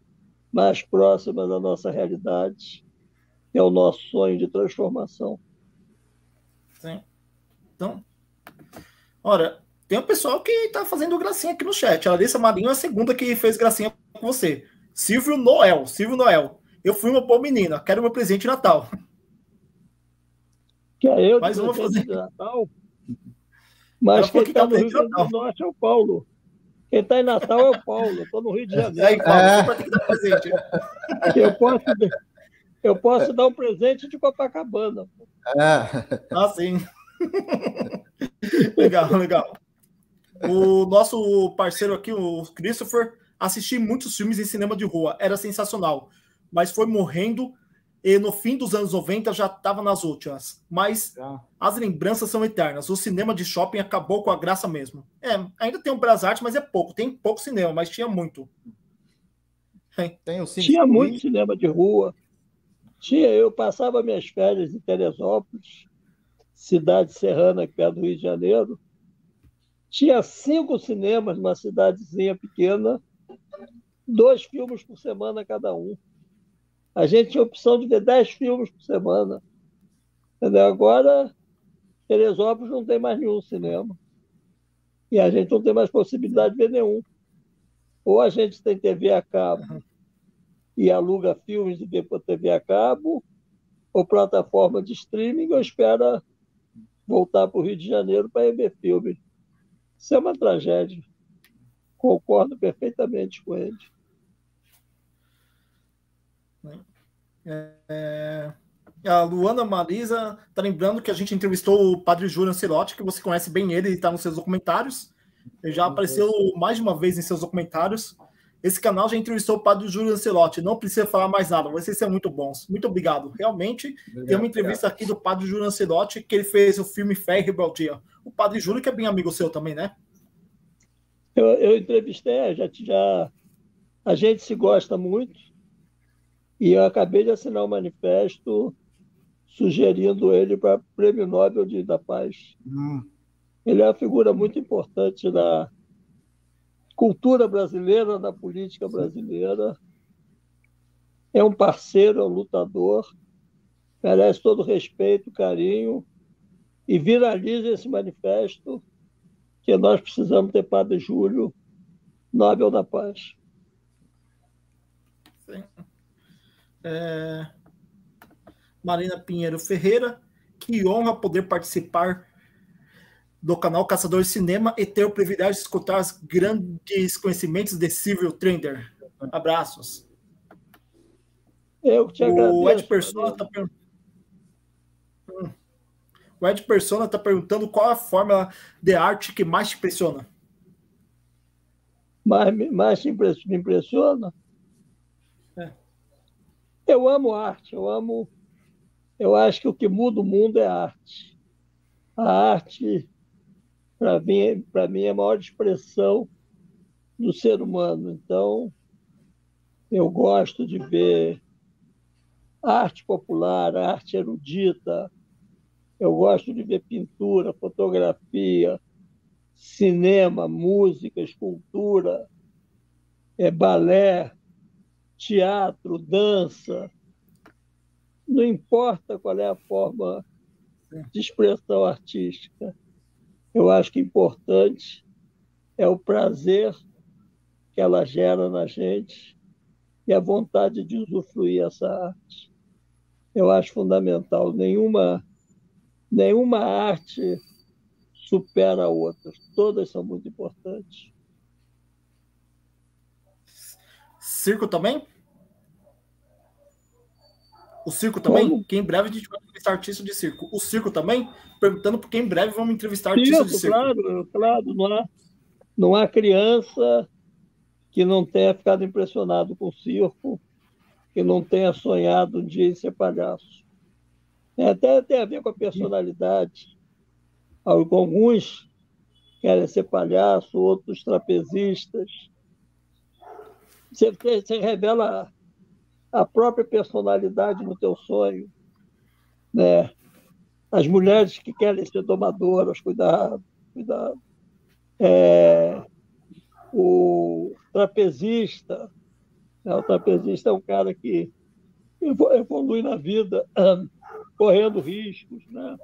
mais próximas da nossa realidade, é o nosso sonho de transformação. Sim. Então, ora, tem um pessoal que está fazendo gracinha aqui no chat. A Alissa Marinho é a segunda que fez gracinha com você. Silvio Noel, Silvio Noel. Eu fui uma boa menina, quero meu presente de Natal. Que é eu Mais uma fazer. de Natal. Mas quem está no Rio Grande do Norte é o Paulo. Quem está em Natal é o Paulo. Estou no Rio de Janeiro. Aí, Paulo, é. você ter que dar presente. Eu posso, eu posso dar um presente de Copacabana. É. Ah, sim. legal, legal. O nosso parceiro aqui, o Christopher, assisti muitos filmes em cinema de rua. Era sensacional. Mas foi morrendo e no fim dos anos 90 já estava nas últimas. Mas as lembranças são eternas. O cinema de shopping acabou com a graça mesmo. É, ainda tem um Brás Arte, mas é pouco. Tem pouco cinema, mas tinha muito. Tem tinha muito cinema de rua. Tinha, eu passava minhas férias em Teresópolis, cidade serrana aqui perto do Rio de Janeiro. Tinha cinco cinemas numa cidadezinha pequena, dois filmes por semana cada um. A gente tinha a opção de ver 10 filmes por semana. Entendeu? Agora, Teresópolis não tem mais nenhum cinema. E a gente não tem mais possibilidade de ver nenhum. Ou a gente tem TV a cabo e aluga filmes e por TV a cabo, ou plataforma de streaming, ou espera voltar para o Rio de Janeiro para ver filme. Isso é uma tragédia. Concordo perfeitamente com ele. É... A Luana Marisa está lembrando que a gente entrevistou o padre Júlio Ancelotti, que você conhece bem ele, está nos seus documentários. Ele já apareceu mais de uma vez em seus documentários. Esse canal já entrevistou o padre Júlio Ancelotti. Não precisa falar mais nada, vocês são muito bons. Muito obrigado. Realmente, obrigado, tem uma entrevista obrigado. aqui do padre Júlio Ancelotti, que ele fez o filme Fé e Rebeldia. O padre Júlio, que é bem amigo seu também, né? Eu, eu entrevistei, já, já. A gente se gosta muito e eu acabei de assinar um manifesto sugerindo ele para o Prêmio Nobel de, da Paz. Hum. Ele é uma figura muito importante da cultura brasileira, da política brasileira. É um parceiro, é um lutador, merece todo respeito, carinho, e viralize esse manifesto que nós precisamos ter Padre Júlio, Nobel da Paz. Sim é, Marina Pinheiro Ferreira, que honra poder participar do canal Caçador de Cinema e ter o privilégio de escutar os grandes conhecimentos de Civil Trender. Abraços. Eu te agradeço. O Ed Persona está perguntando. O Ed Persona está perguntando qual a forma de arte que mais te impressiona. Mais, mais me impressiona? Eu amo arte, eu amo. Eu acho que o que muda o mundo é a arte. A arte, para mim, para mim, é a maior expressão do ser humano. Então, eu gosto de ver arte popular, arte erudita. Eu gosto de ver pintura, fotografia, cinema, música, escultura, é balé, teatro, dança, não importa qual é a forma de expressão artística. Eu acho que importante é o prazer que ela gera na gente e a vontade de usufruir essa arte. Eu acho fundamental. Nenhuma, nenhuma arte supera a outra. Todas são muito importantes. Circo também? O circo também? Como? Que em breve a gente vai entrevistar artistas de circo. O circo também? Perguntando porque em breve vamos entrevistar artistas de circo. Claro, claro. Não há, não há criança que não tenha ficado impressionado com o circo, que não tenha sonhado um dia em ser palhaço. É, até tem a ver com a personalidade. Alguns querem ser palhaço, outros trapezistas. Você, você revela a própria personalidade no teu sonho, né? As mulheres que querem ser domadoras, cuidado, cuidado. É, o trapezista, né? o trapezista é um cara que evolui na vida, correndo riscos, né?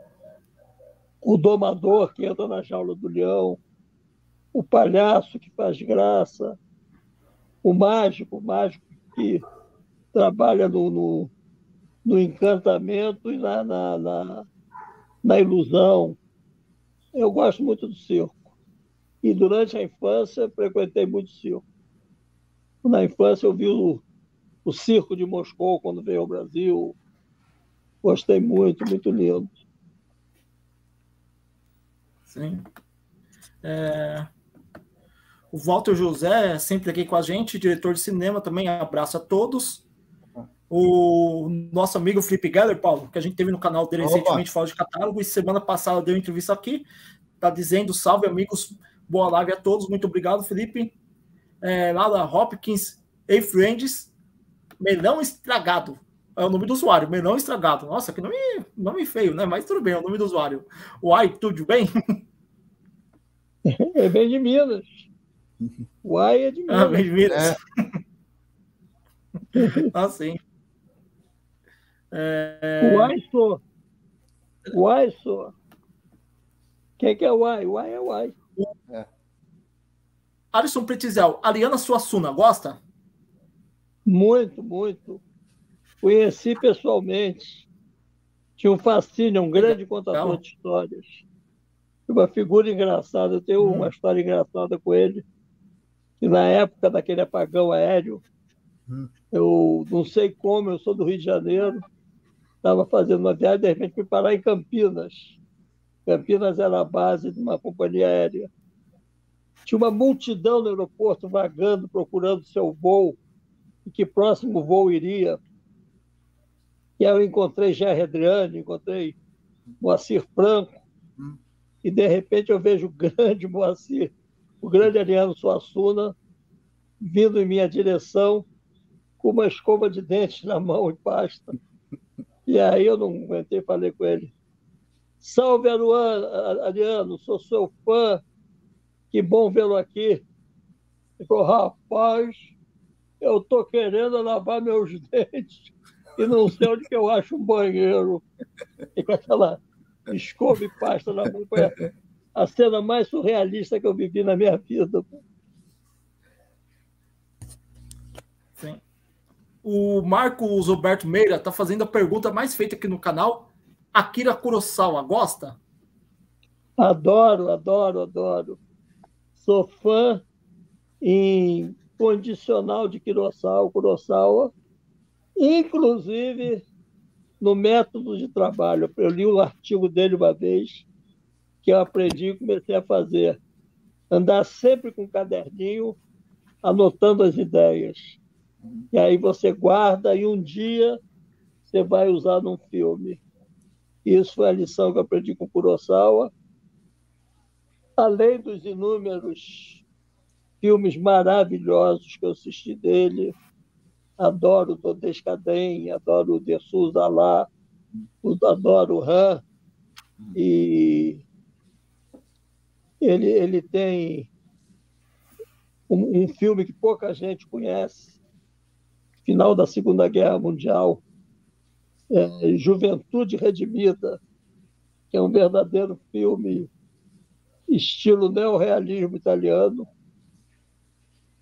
O domador que entra na jaula do leão, o palhaço que faz graça, o mágico, o mágico que trabalha no, no, no encantamento e na, na, na, na, ilusão. Eu gosto muito do circo. E durante a infância frequentei muito circo. Na infância eu vi o, o circo de Moscou quando veio ao Brasil. Gostei muito, muito lindo. Sim. É... O Walter José, sempre aqui com a gente, diretor de cinema também, abraço a todos. O nosso amigo Felipe Geller, Paulo, que a gente teve no canal dele Opa. recentemente, falou de catálogo, e semana passada deu entrevista aqui. Tá dizendo salve, amigos. Boa live a todos. Muito obrigado, Felipe. É, lá da Hopkins e Friends. Melão estragado. É o nome do usuário, melão estragado. Nossa, que nome, nome feio, né? Mas tudo bem, é o nome do usuário. Uai, tudo bem? É bem de Minas. Uai é de Minas. Ah, bem de Minas. É. ah, sim. É... Uai, só. Uai, só. Quem que é uai? Uai é uai. É. Alisson Pretizel, Aliana Suassuna, gosta? Muito, muito. Conheci pessoalmente. Tinha um fascínio, um grande contador de histórias. Uma figura engraçada. Eu tenho uma hum. história engraçada com ele. Que na época daquele apagão aéreo, hum. eu não sei como, eu sou do Rio de Janeiro, estava fazendo uma viagem, de repente fui parar em Campinas. Campinas era a base de uma companhia aérea. Tinha uma multidão no aeroporto vagando, procurando seu voo, e que próximo voo iria. E aí eu encontrei Jerry Adriane, encontrei Moacir Franco, hum. e de repente eu vejo o grande Moacir, o grande Ariano Suassuna, vindo em minha direção com uma escova de dente na mão e pasta. E aí eu não aguentei, falei com ele. Salve, Ariano, sou seu fã, que bom vê-lo aqui. Ele falou, rapaz, eu tô querendo lavar meus dentes e não sei onde que eu acho um banheiro. E com aquela escova e pasta na mão. Foi a cena mais surrealista que eu vivi na minha vida. O Marcos Roberto Meira está fazendo a pergunta mais feita aqui no canal. Akira Kurosawa, gosta? Adoro, adoro, adoro. Sou fã incondicional de Kurosawa. Kurosawa inclusive no método de trabalho. Eu li um artigo dele uma vez que eu aprendi e comecei a fazer. Andar sempre com um caderninho, anotando as ideias. E aí você guarda e um dia você vai usar num filme. Isso foi a lição que eu aprendi com Kurosawa. Além dos inúmeros filmes maravilhosos que eu assisti dele, adoro o Todescaden, adoro o De Souza lá, adoro o Han. E ele, ele tem um, um, filme que pouca gente conhece, final da Segunda Guerra Mundial, é Juventude Redimida, que é um verdadeiro filme estilo neorrealismo italiano,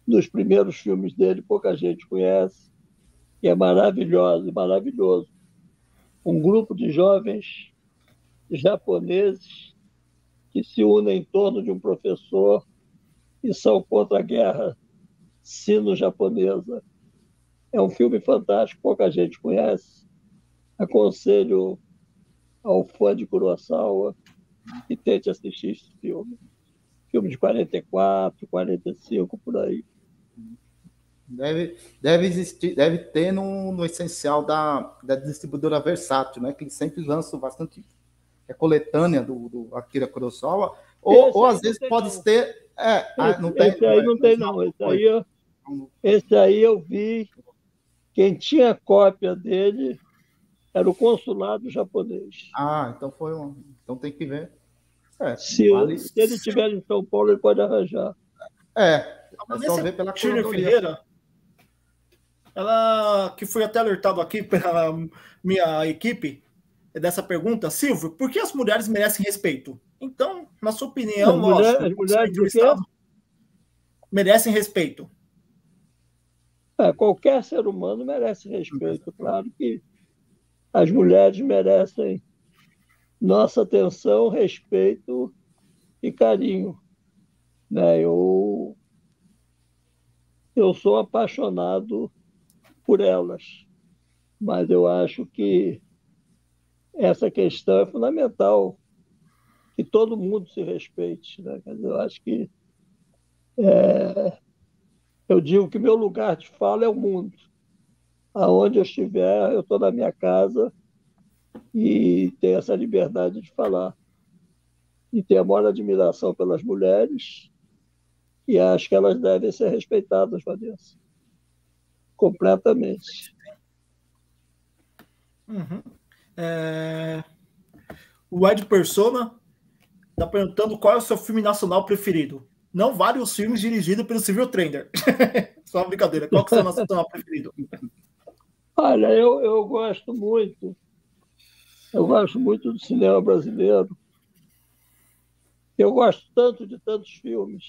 dos primeiros filmes dele, pouca gente conhece, e é maravilhoso, maravilhoso. Um grupo de jovens japoneses que se unem em torno de um professor e são contra a guerra sino-japonesa. É um filme fantástico, pouca gente conhece. Aconselho ao fã de Kurosawa que tente assistir esse filme. Filme de 44, 45, por aí. Deve, deve existir, deve ter no, no essencial da, da distribuidora Versátil, né? Que sempre lança bastante é coletânea do, do Akira Kurosawa, ou, ou às vezes pode não. ter. É, esse, ah, não tem, esse aí não tem, não. Esse aí, eu, esse aí eu vi. Quem tinha cópia dele era o consulado japonês. Ah, então foi um. Então tem que ver. É, se, vale... se ele estiver em São Paulo, ele pode arranjar. É, é só ver pela Tina Ferreira, ela que foi até alertado aqui pela minha equipe dessa pergunta, Silvio, por que as mulheres merecem respeito? Então, na sua opinião, mulher, as mulheres merecem respeito. É, qualquer ser humano merece respeito. Claro que as mulheres merecem nossa atenção, respeito e carinho. Né? Eu, eu sou apaixonado por elas, mas eu acho que essa questão é fundamental, que todo mundo se respeite. Né? Eu acho que é, eu digo que meu lugar de fala é o mundo. aonde eu estiver, eu estou na minha casa e tenho essa liberdade de falar. E tenho a maior admiração pelas mulheres e acho que elas devem ser respeitadas, Vanessa. Completamente. Uhum. É... O Ed Persona está perguntando qual é o seu filme nacional preferido. Não vários filmes dirigidos pelo Civil Trainer. Só uma brincadeira. Qual que é o seu nacional preferido? Olha, eu, eu gosto muito. Eu gosto muito do cinema brasileiro. Eu gosto tanto de tantos filmes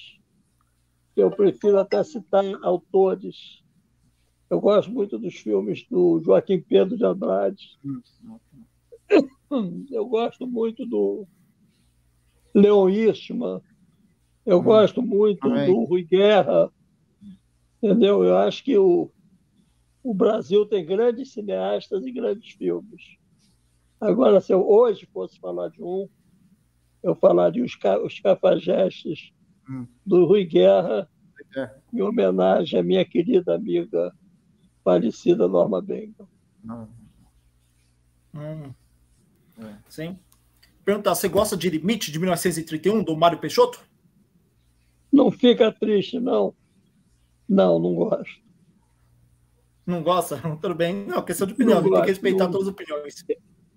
que eu prefiro até citar autores. Eu gosto muito dos filmes do Joaquim Pedro de Andrade. Eu gosto muito do Leon Hirschman. Eu gosto muito Amém. do Rui Guerra. Entendeu? Eu acho que o, o Brasil tem grandes cineastas e grandes filmes. Agora, se eu hoje fosse falar de um, eu falaria os, os Cafajestes hum. do Rui Guerra, é. em homenagem à minha querida amiga falecida Norma Bengal. Hum. É. Sim. Perguntar, você gosta de Limite de 1931, do Mário Peixoto? Não fica triste, não. Não, não gosto. Não gosta? Tudo bem. Não, questão de opinião, tem que respeitar não, todas as opiniões.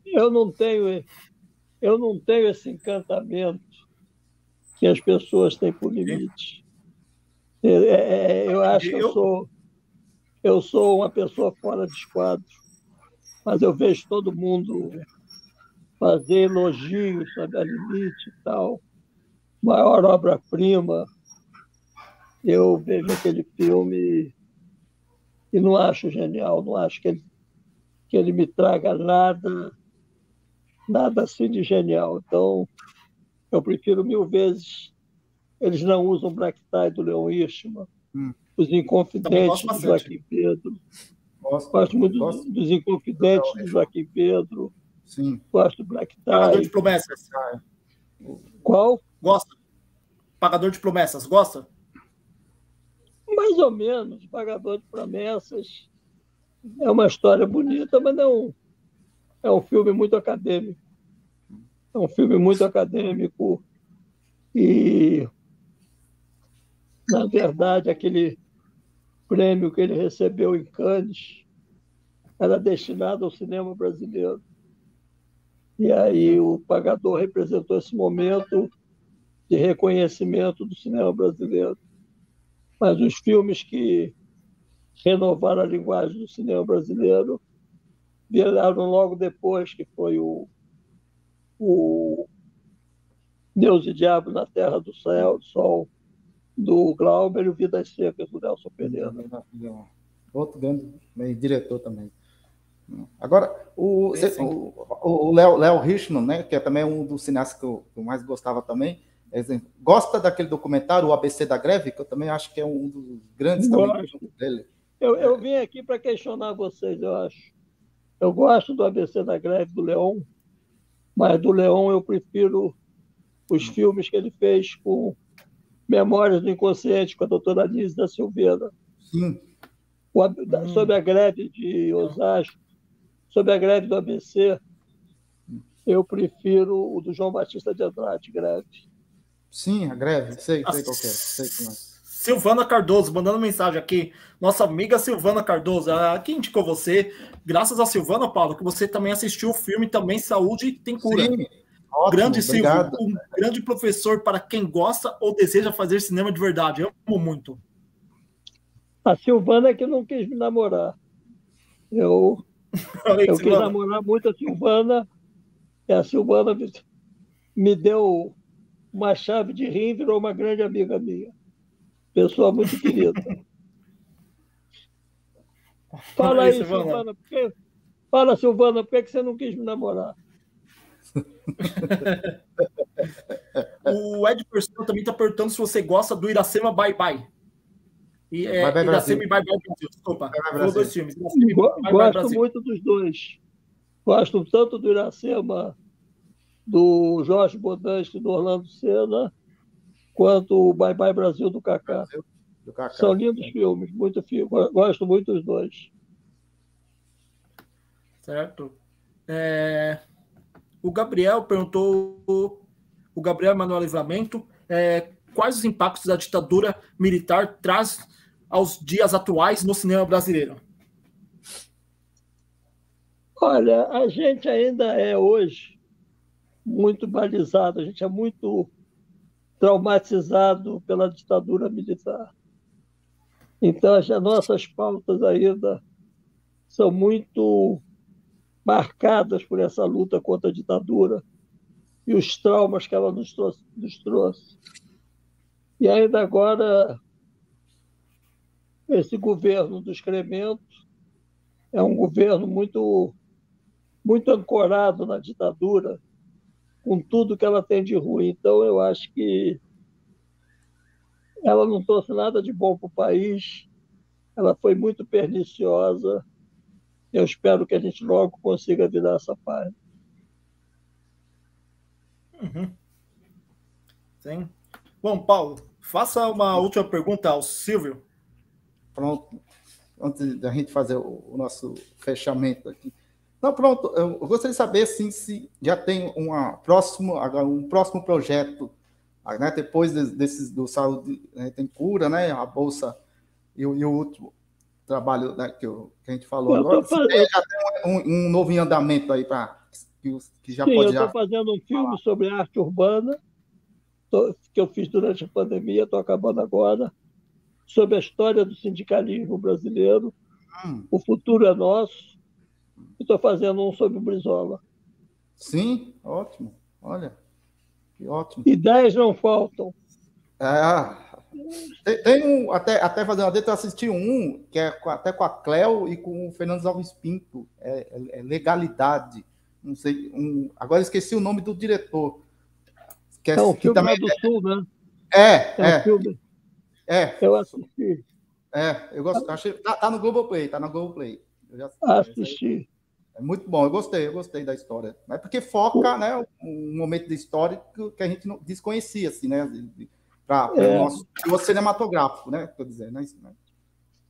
Eu não tenho, eu não tenho esse encantamento que as pessoas têm por limite. É, é, é eu acho que eu sou, eu sou uma pessoa fora de esquadro, mas eu vejo todo mundo fazer elogios sobre a limite e tal. Maior obra-prima. Eu vejo aquele filme e não acho genial, não acho que ele, que ele me traga nada, nada assim de genial. Então, eu prefiro mil vezes. Eles não usam Black Tie do Leon Hirschman, hum. Os Inconfidentes do Joaquim Pedro. Gosto, gosto muito gosto. dos Inconfidentes do Joaquim Pedro. Sim. Gosto do Black Tie. Pagador de promessas. Qual? Gosta. Pagador de promessas, gosta? Mais ou menos, Pagador de Promessas. É uma história bonita, mas não é um filme muito acadêmico. É um filme muito acadêmico e, na verdade, aquele prêmio que ele recebeu em Cannes era destinado ao cinema brasileiro. E aí o pagador representou esse momento de reconhecimento do cinema brasileiro. Mas os filmes que renovaram a linguagem do cinema brasileiro vieram logo depois, que foi o, o Deus e Diabo na Terra do Céu, do Sol, do Glauber e o Vidas Secas, do Nelson Pereira. Outro grande diretor também. Agora, o, o Léo Richman, né, que é também um dos cineastas que eu, que eu mais gostava também, gosta daquele documentário, o ABC da Greve, que eu também acho que é um dos grandes também dele. Eu, eu vim aqui para questionar vocês, eu acho. Eu gosto do ABC da Greve do Leon, mas do Leon eu prefiro os filmes que ele fez com Memórias do Inconsciente, com a doutora Lise da Silveira. Sim. O, hum. Sobre a greve de Osasco, sobre a greve do ABC, eu prefiro o do João Batista de Andrade, greve. Sim, a greve, sei, sei qual é. Sei é. Silvana Cardoso, mandando mensagem aqui. Nossa amiga Silvana Cardoso, quem indicou você? Graças a Silvana, Paulo, que você também assistiu o filme também Saúde Tem Cura. Sim. Ótimo, grande Silvio, um grande professor para quem gosta ou deseja fazer cinema de verdade. Eu amo muito. A Silvana é que não quis me namorar. Eu, eu quis namorar muito a Silvana, e a Silvana me deu uma chave de rim virou uma grande amiga minha. Pessoa muito querida. Fala aí, Silvana. Porque... Fala, Silvana, por que você não quis me namorar? o Ed Persona também está perguntando se você gosta do Iracema Bye Bye. E, é, bye, bye, Iracema e Bye Bye Brasil. Desculpa. Bye, bye, Brasil. dois filmes. Gosto muito dos dois. Gosto tanto do Iracema do Jorge Bodansky do Orlando Senna, quanto o Bye Bye Brasil do Kaká. São lindos filmes, muito filme. Gosto muito dos dois. Certo. É... O Gabriel perguntou, o Gabriel Manuel Livramento, é, quais os impactos da ditadura militar traz aos dias atuais no cinema brasileiro? Olha, a gente ainda é hoje muito balizado, a gente é muito traumatizado pela ditadura militar. Então, as nossas pautas ainda são muito marcadas por essa luta contra a ditadura e os traumas que ela nos trouxe. Nos trouxe. E ainda agora, esse governo do excremento é um governo muito, muito ancorado na ditadura, com tudo que ela tem de ruim. Então, eu acho que ela não trouxe nada de bom para o país, ela foi muito perniciosa. Eu espero que a gente logo consiga virar essa página. Uhum. Sim. Bom, Paulo, faça uma última pergunta ao Silvio. Pronto. Antes da gente fazer o, nosso fechamento aqui. Não, pronto. Eu gostaria de saber assim, se já tem uma próximo, um próximo projeto, né, depois desses do saúde né, tem cura, né, a bolsa e, e o último trabalho né, que, eu, que, a gente falou eu agora. Fazendo... Já tem um, um, novo andamento aí para que, que, já Sim, pode. Eu estou fazendo um filme sobre arte urbana que eu fiz durante a pandemia, estou acabando agora, sobre a história do sindicalismo brasileiro. Hum. O futuro é nosso. Estou fazendo um sobre o Brizola. Sim, ótimo. Olha, que ótimo. Ideias não faltam. É, tem, tem, um, até, até fazendo uma eu assisti um, que é com, até com a Cleo e com o Fernando Alves Pinto, é, é, é Legalidade. Não sei, um, agora esqueci o nome do diretor. Que é, é um filme também, do Sul, né? É, é. é. Um filme. É. Eu assisti. É, eu gosto. Achei, tá, tá no Globoplay, tá no Globoplay. Eu já assisti. É muito bom, eu gostei, eu gostei da história. É porque foca, né, um momento da história que a gente não desconhecia, assim, né? para é. o nosso, cinematográfico, né? Quer dizer, né? né?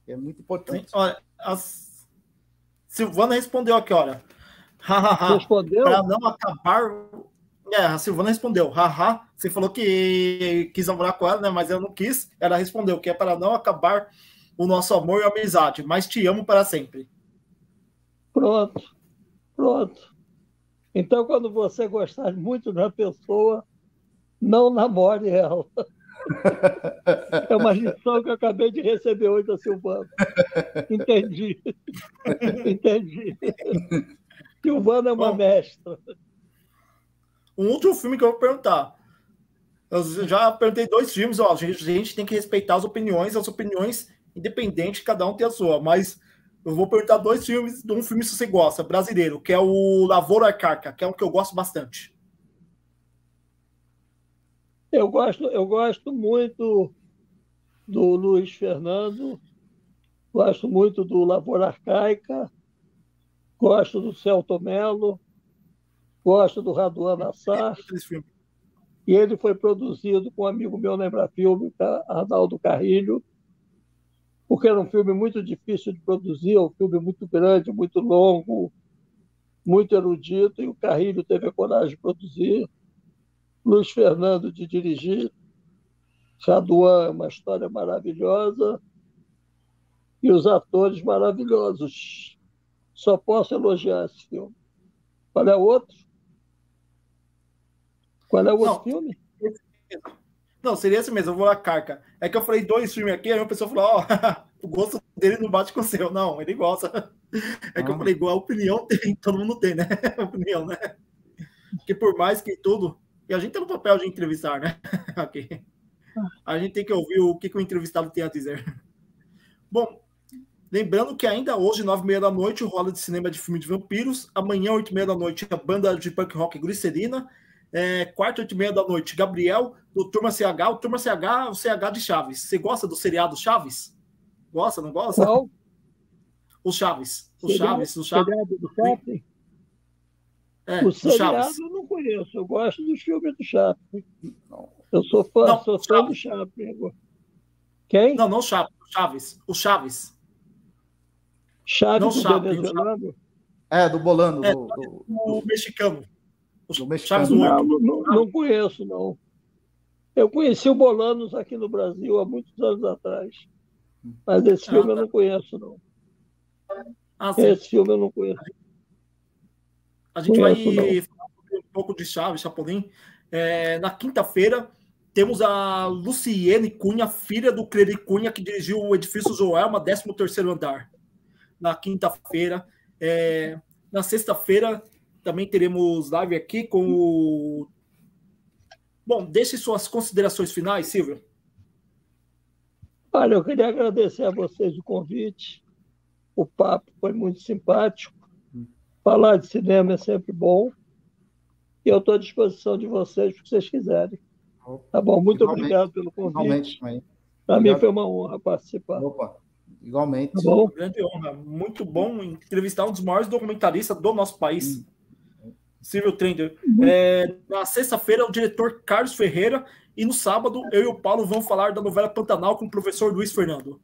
É muito importante. Olha, a Silvana respondeu aqui, olha. respondeu? Para não acabar. É, a Silvana respondeu. Haha. Você falou que quis namorar com ela, né? Mas eu não quis. Ela respondeu que é para não acabar o nosso amor e amizade, mas te amo para sempre. Pronto. Pronto. Então, quando você gostar muito da pessoa, não namore ela. É uma lição que eu acabei de receber hoje da Silvana. Entendi. Entendi. Silvana é uma Bom, mestra. Um último filme que eu vou perguntar. Eu já perguntei dois filmes, ó. A gente, a gente tem que respeitar as opiniões, as opiniões independentes, cada um tem a sua. Mas eu vou perguntar dois filmes, de um filme se você gosta, brasileiro, que é o Lavoura Carca, que é um que eu gosto bastante. Eu gosto, eu gosto muito do Luiz Fernando, gosto muito do Lavoura Arcaica, gosto do Celto Melo, gosto do Raduan Nassar. E ele foi produzido com um amigo meu na Embrafilme, Arnaldo Carrilho, porque era um filme muito difícil de produzir, um filme muito grande, muito longo, muito erudito, e o Carrilho teve a coragem de produzir. Luiz Fernando de dirigir. Raduan é uma história maravilhosa. E os atores maravilhosos. Só posso elogiar esse filme. Qual é o outro? Qual é o outro Não, filme? Não, seria esse mesmo, eu vou a carca. É que eu falei dois filmes aqui, aí uma pessoa falou, ó, oh, o gosto dele não bate com o seu. Não, ele gosta. É que ah. eu falei, igual a opinião tem, todo mundo tem, né? opinião, né? Porque por mais que tudo, e a gente tem tá no papel de entrevistar, né? ok. A gente tem que ouvir o que, que o entrevistado tem a dizer. Bom, lembrando que ainda hoje, nove e meia da noite, o rola de cinema de filme de vampiros. Amanhã, oito e meia da noite, a banda de punk rock Glicerina. É, quarta, oito e meia da noite, Gabriel, do Turma CH. O Turma CH, o CH de Chaves. Você gosta do seriado Chaves? Gosta, não gosta? Qual? O Chaves. O Chaves, o Chaves. do Chaves? É, o seriado eu não conheço, eu gosto dos filmes do Chaplin. Eu sou fã, não, sou fã do Chaplin. Quem? Não, não Chaves, Chaves. O Chaves. Chaves não do Chaplin, venezuelano? É, do Bolano. É, do, do, do, mexicano. Mexicano. Não, não, não, conheço, não. Eu conheci o Bolanos aqui no Brasil há muitos anos atrás. Mas esse ah, filme tá. eu não conheço, não. Ah, esse filme eu não conheço. A gente conheço, vai não. falar um pouco de Chaves, Chapolin. É, na quinta-feira, temos a Luciene Cunha, filha do Clery Cunha, que dirigiu o edifício Joelma, 13 terceiro andar. Na quinta-feira. É, na sexta-feira também teremos live aqui com o. Bom, deixe suas considerações finais, Silvio. Olha, eu queria agradecer a vocês o convite. O papo foi muito simpático. Falar de cinema é sempre bom. E eu estou à disposição de vocês, o que vocês quiserem. Tá bom, muito Igualmente. obrigado pelo convite. Para mim foi uma honra participar. Opa. Igualmente. Tá bom? Grande honra. Muito bom entrevistar um dos maiores documentaristas do nosso país. Hum. Silvio Trender. Uhum. É, na sexta-feira, o diretor Carlos Ferreira. E no sábado, eu e o Paulo vamos falar da novela Pantanal com o professor Luiz Fernando.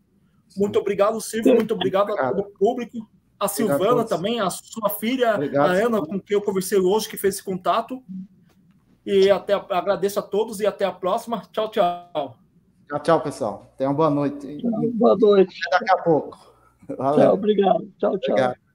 Muito obrigado, Silvio. Muito obrigado a todo o público. A Silvana também, a sua filha, obrigado, a Ana, com quem eu conversei hoje, que fez esse contato. E até agradeço a todos e até a próxima. Tchau, tchau. Tchau, tchau, pessoal. Tenham uma boa noite. Boa noite. Até daqui a pouco. Valeu. Tchau, obrigado. Tchau, tchau. Obrigado.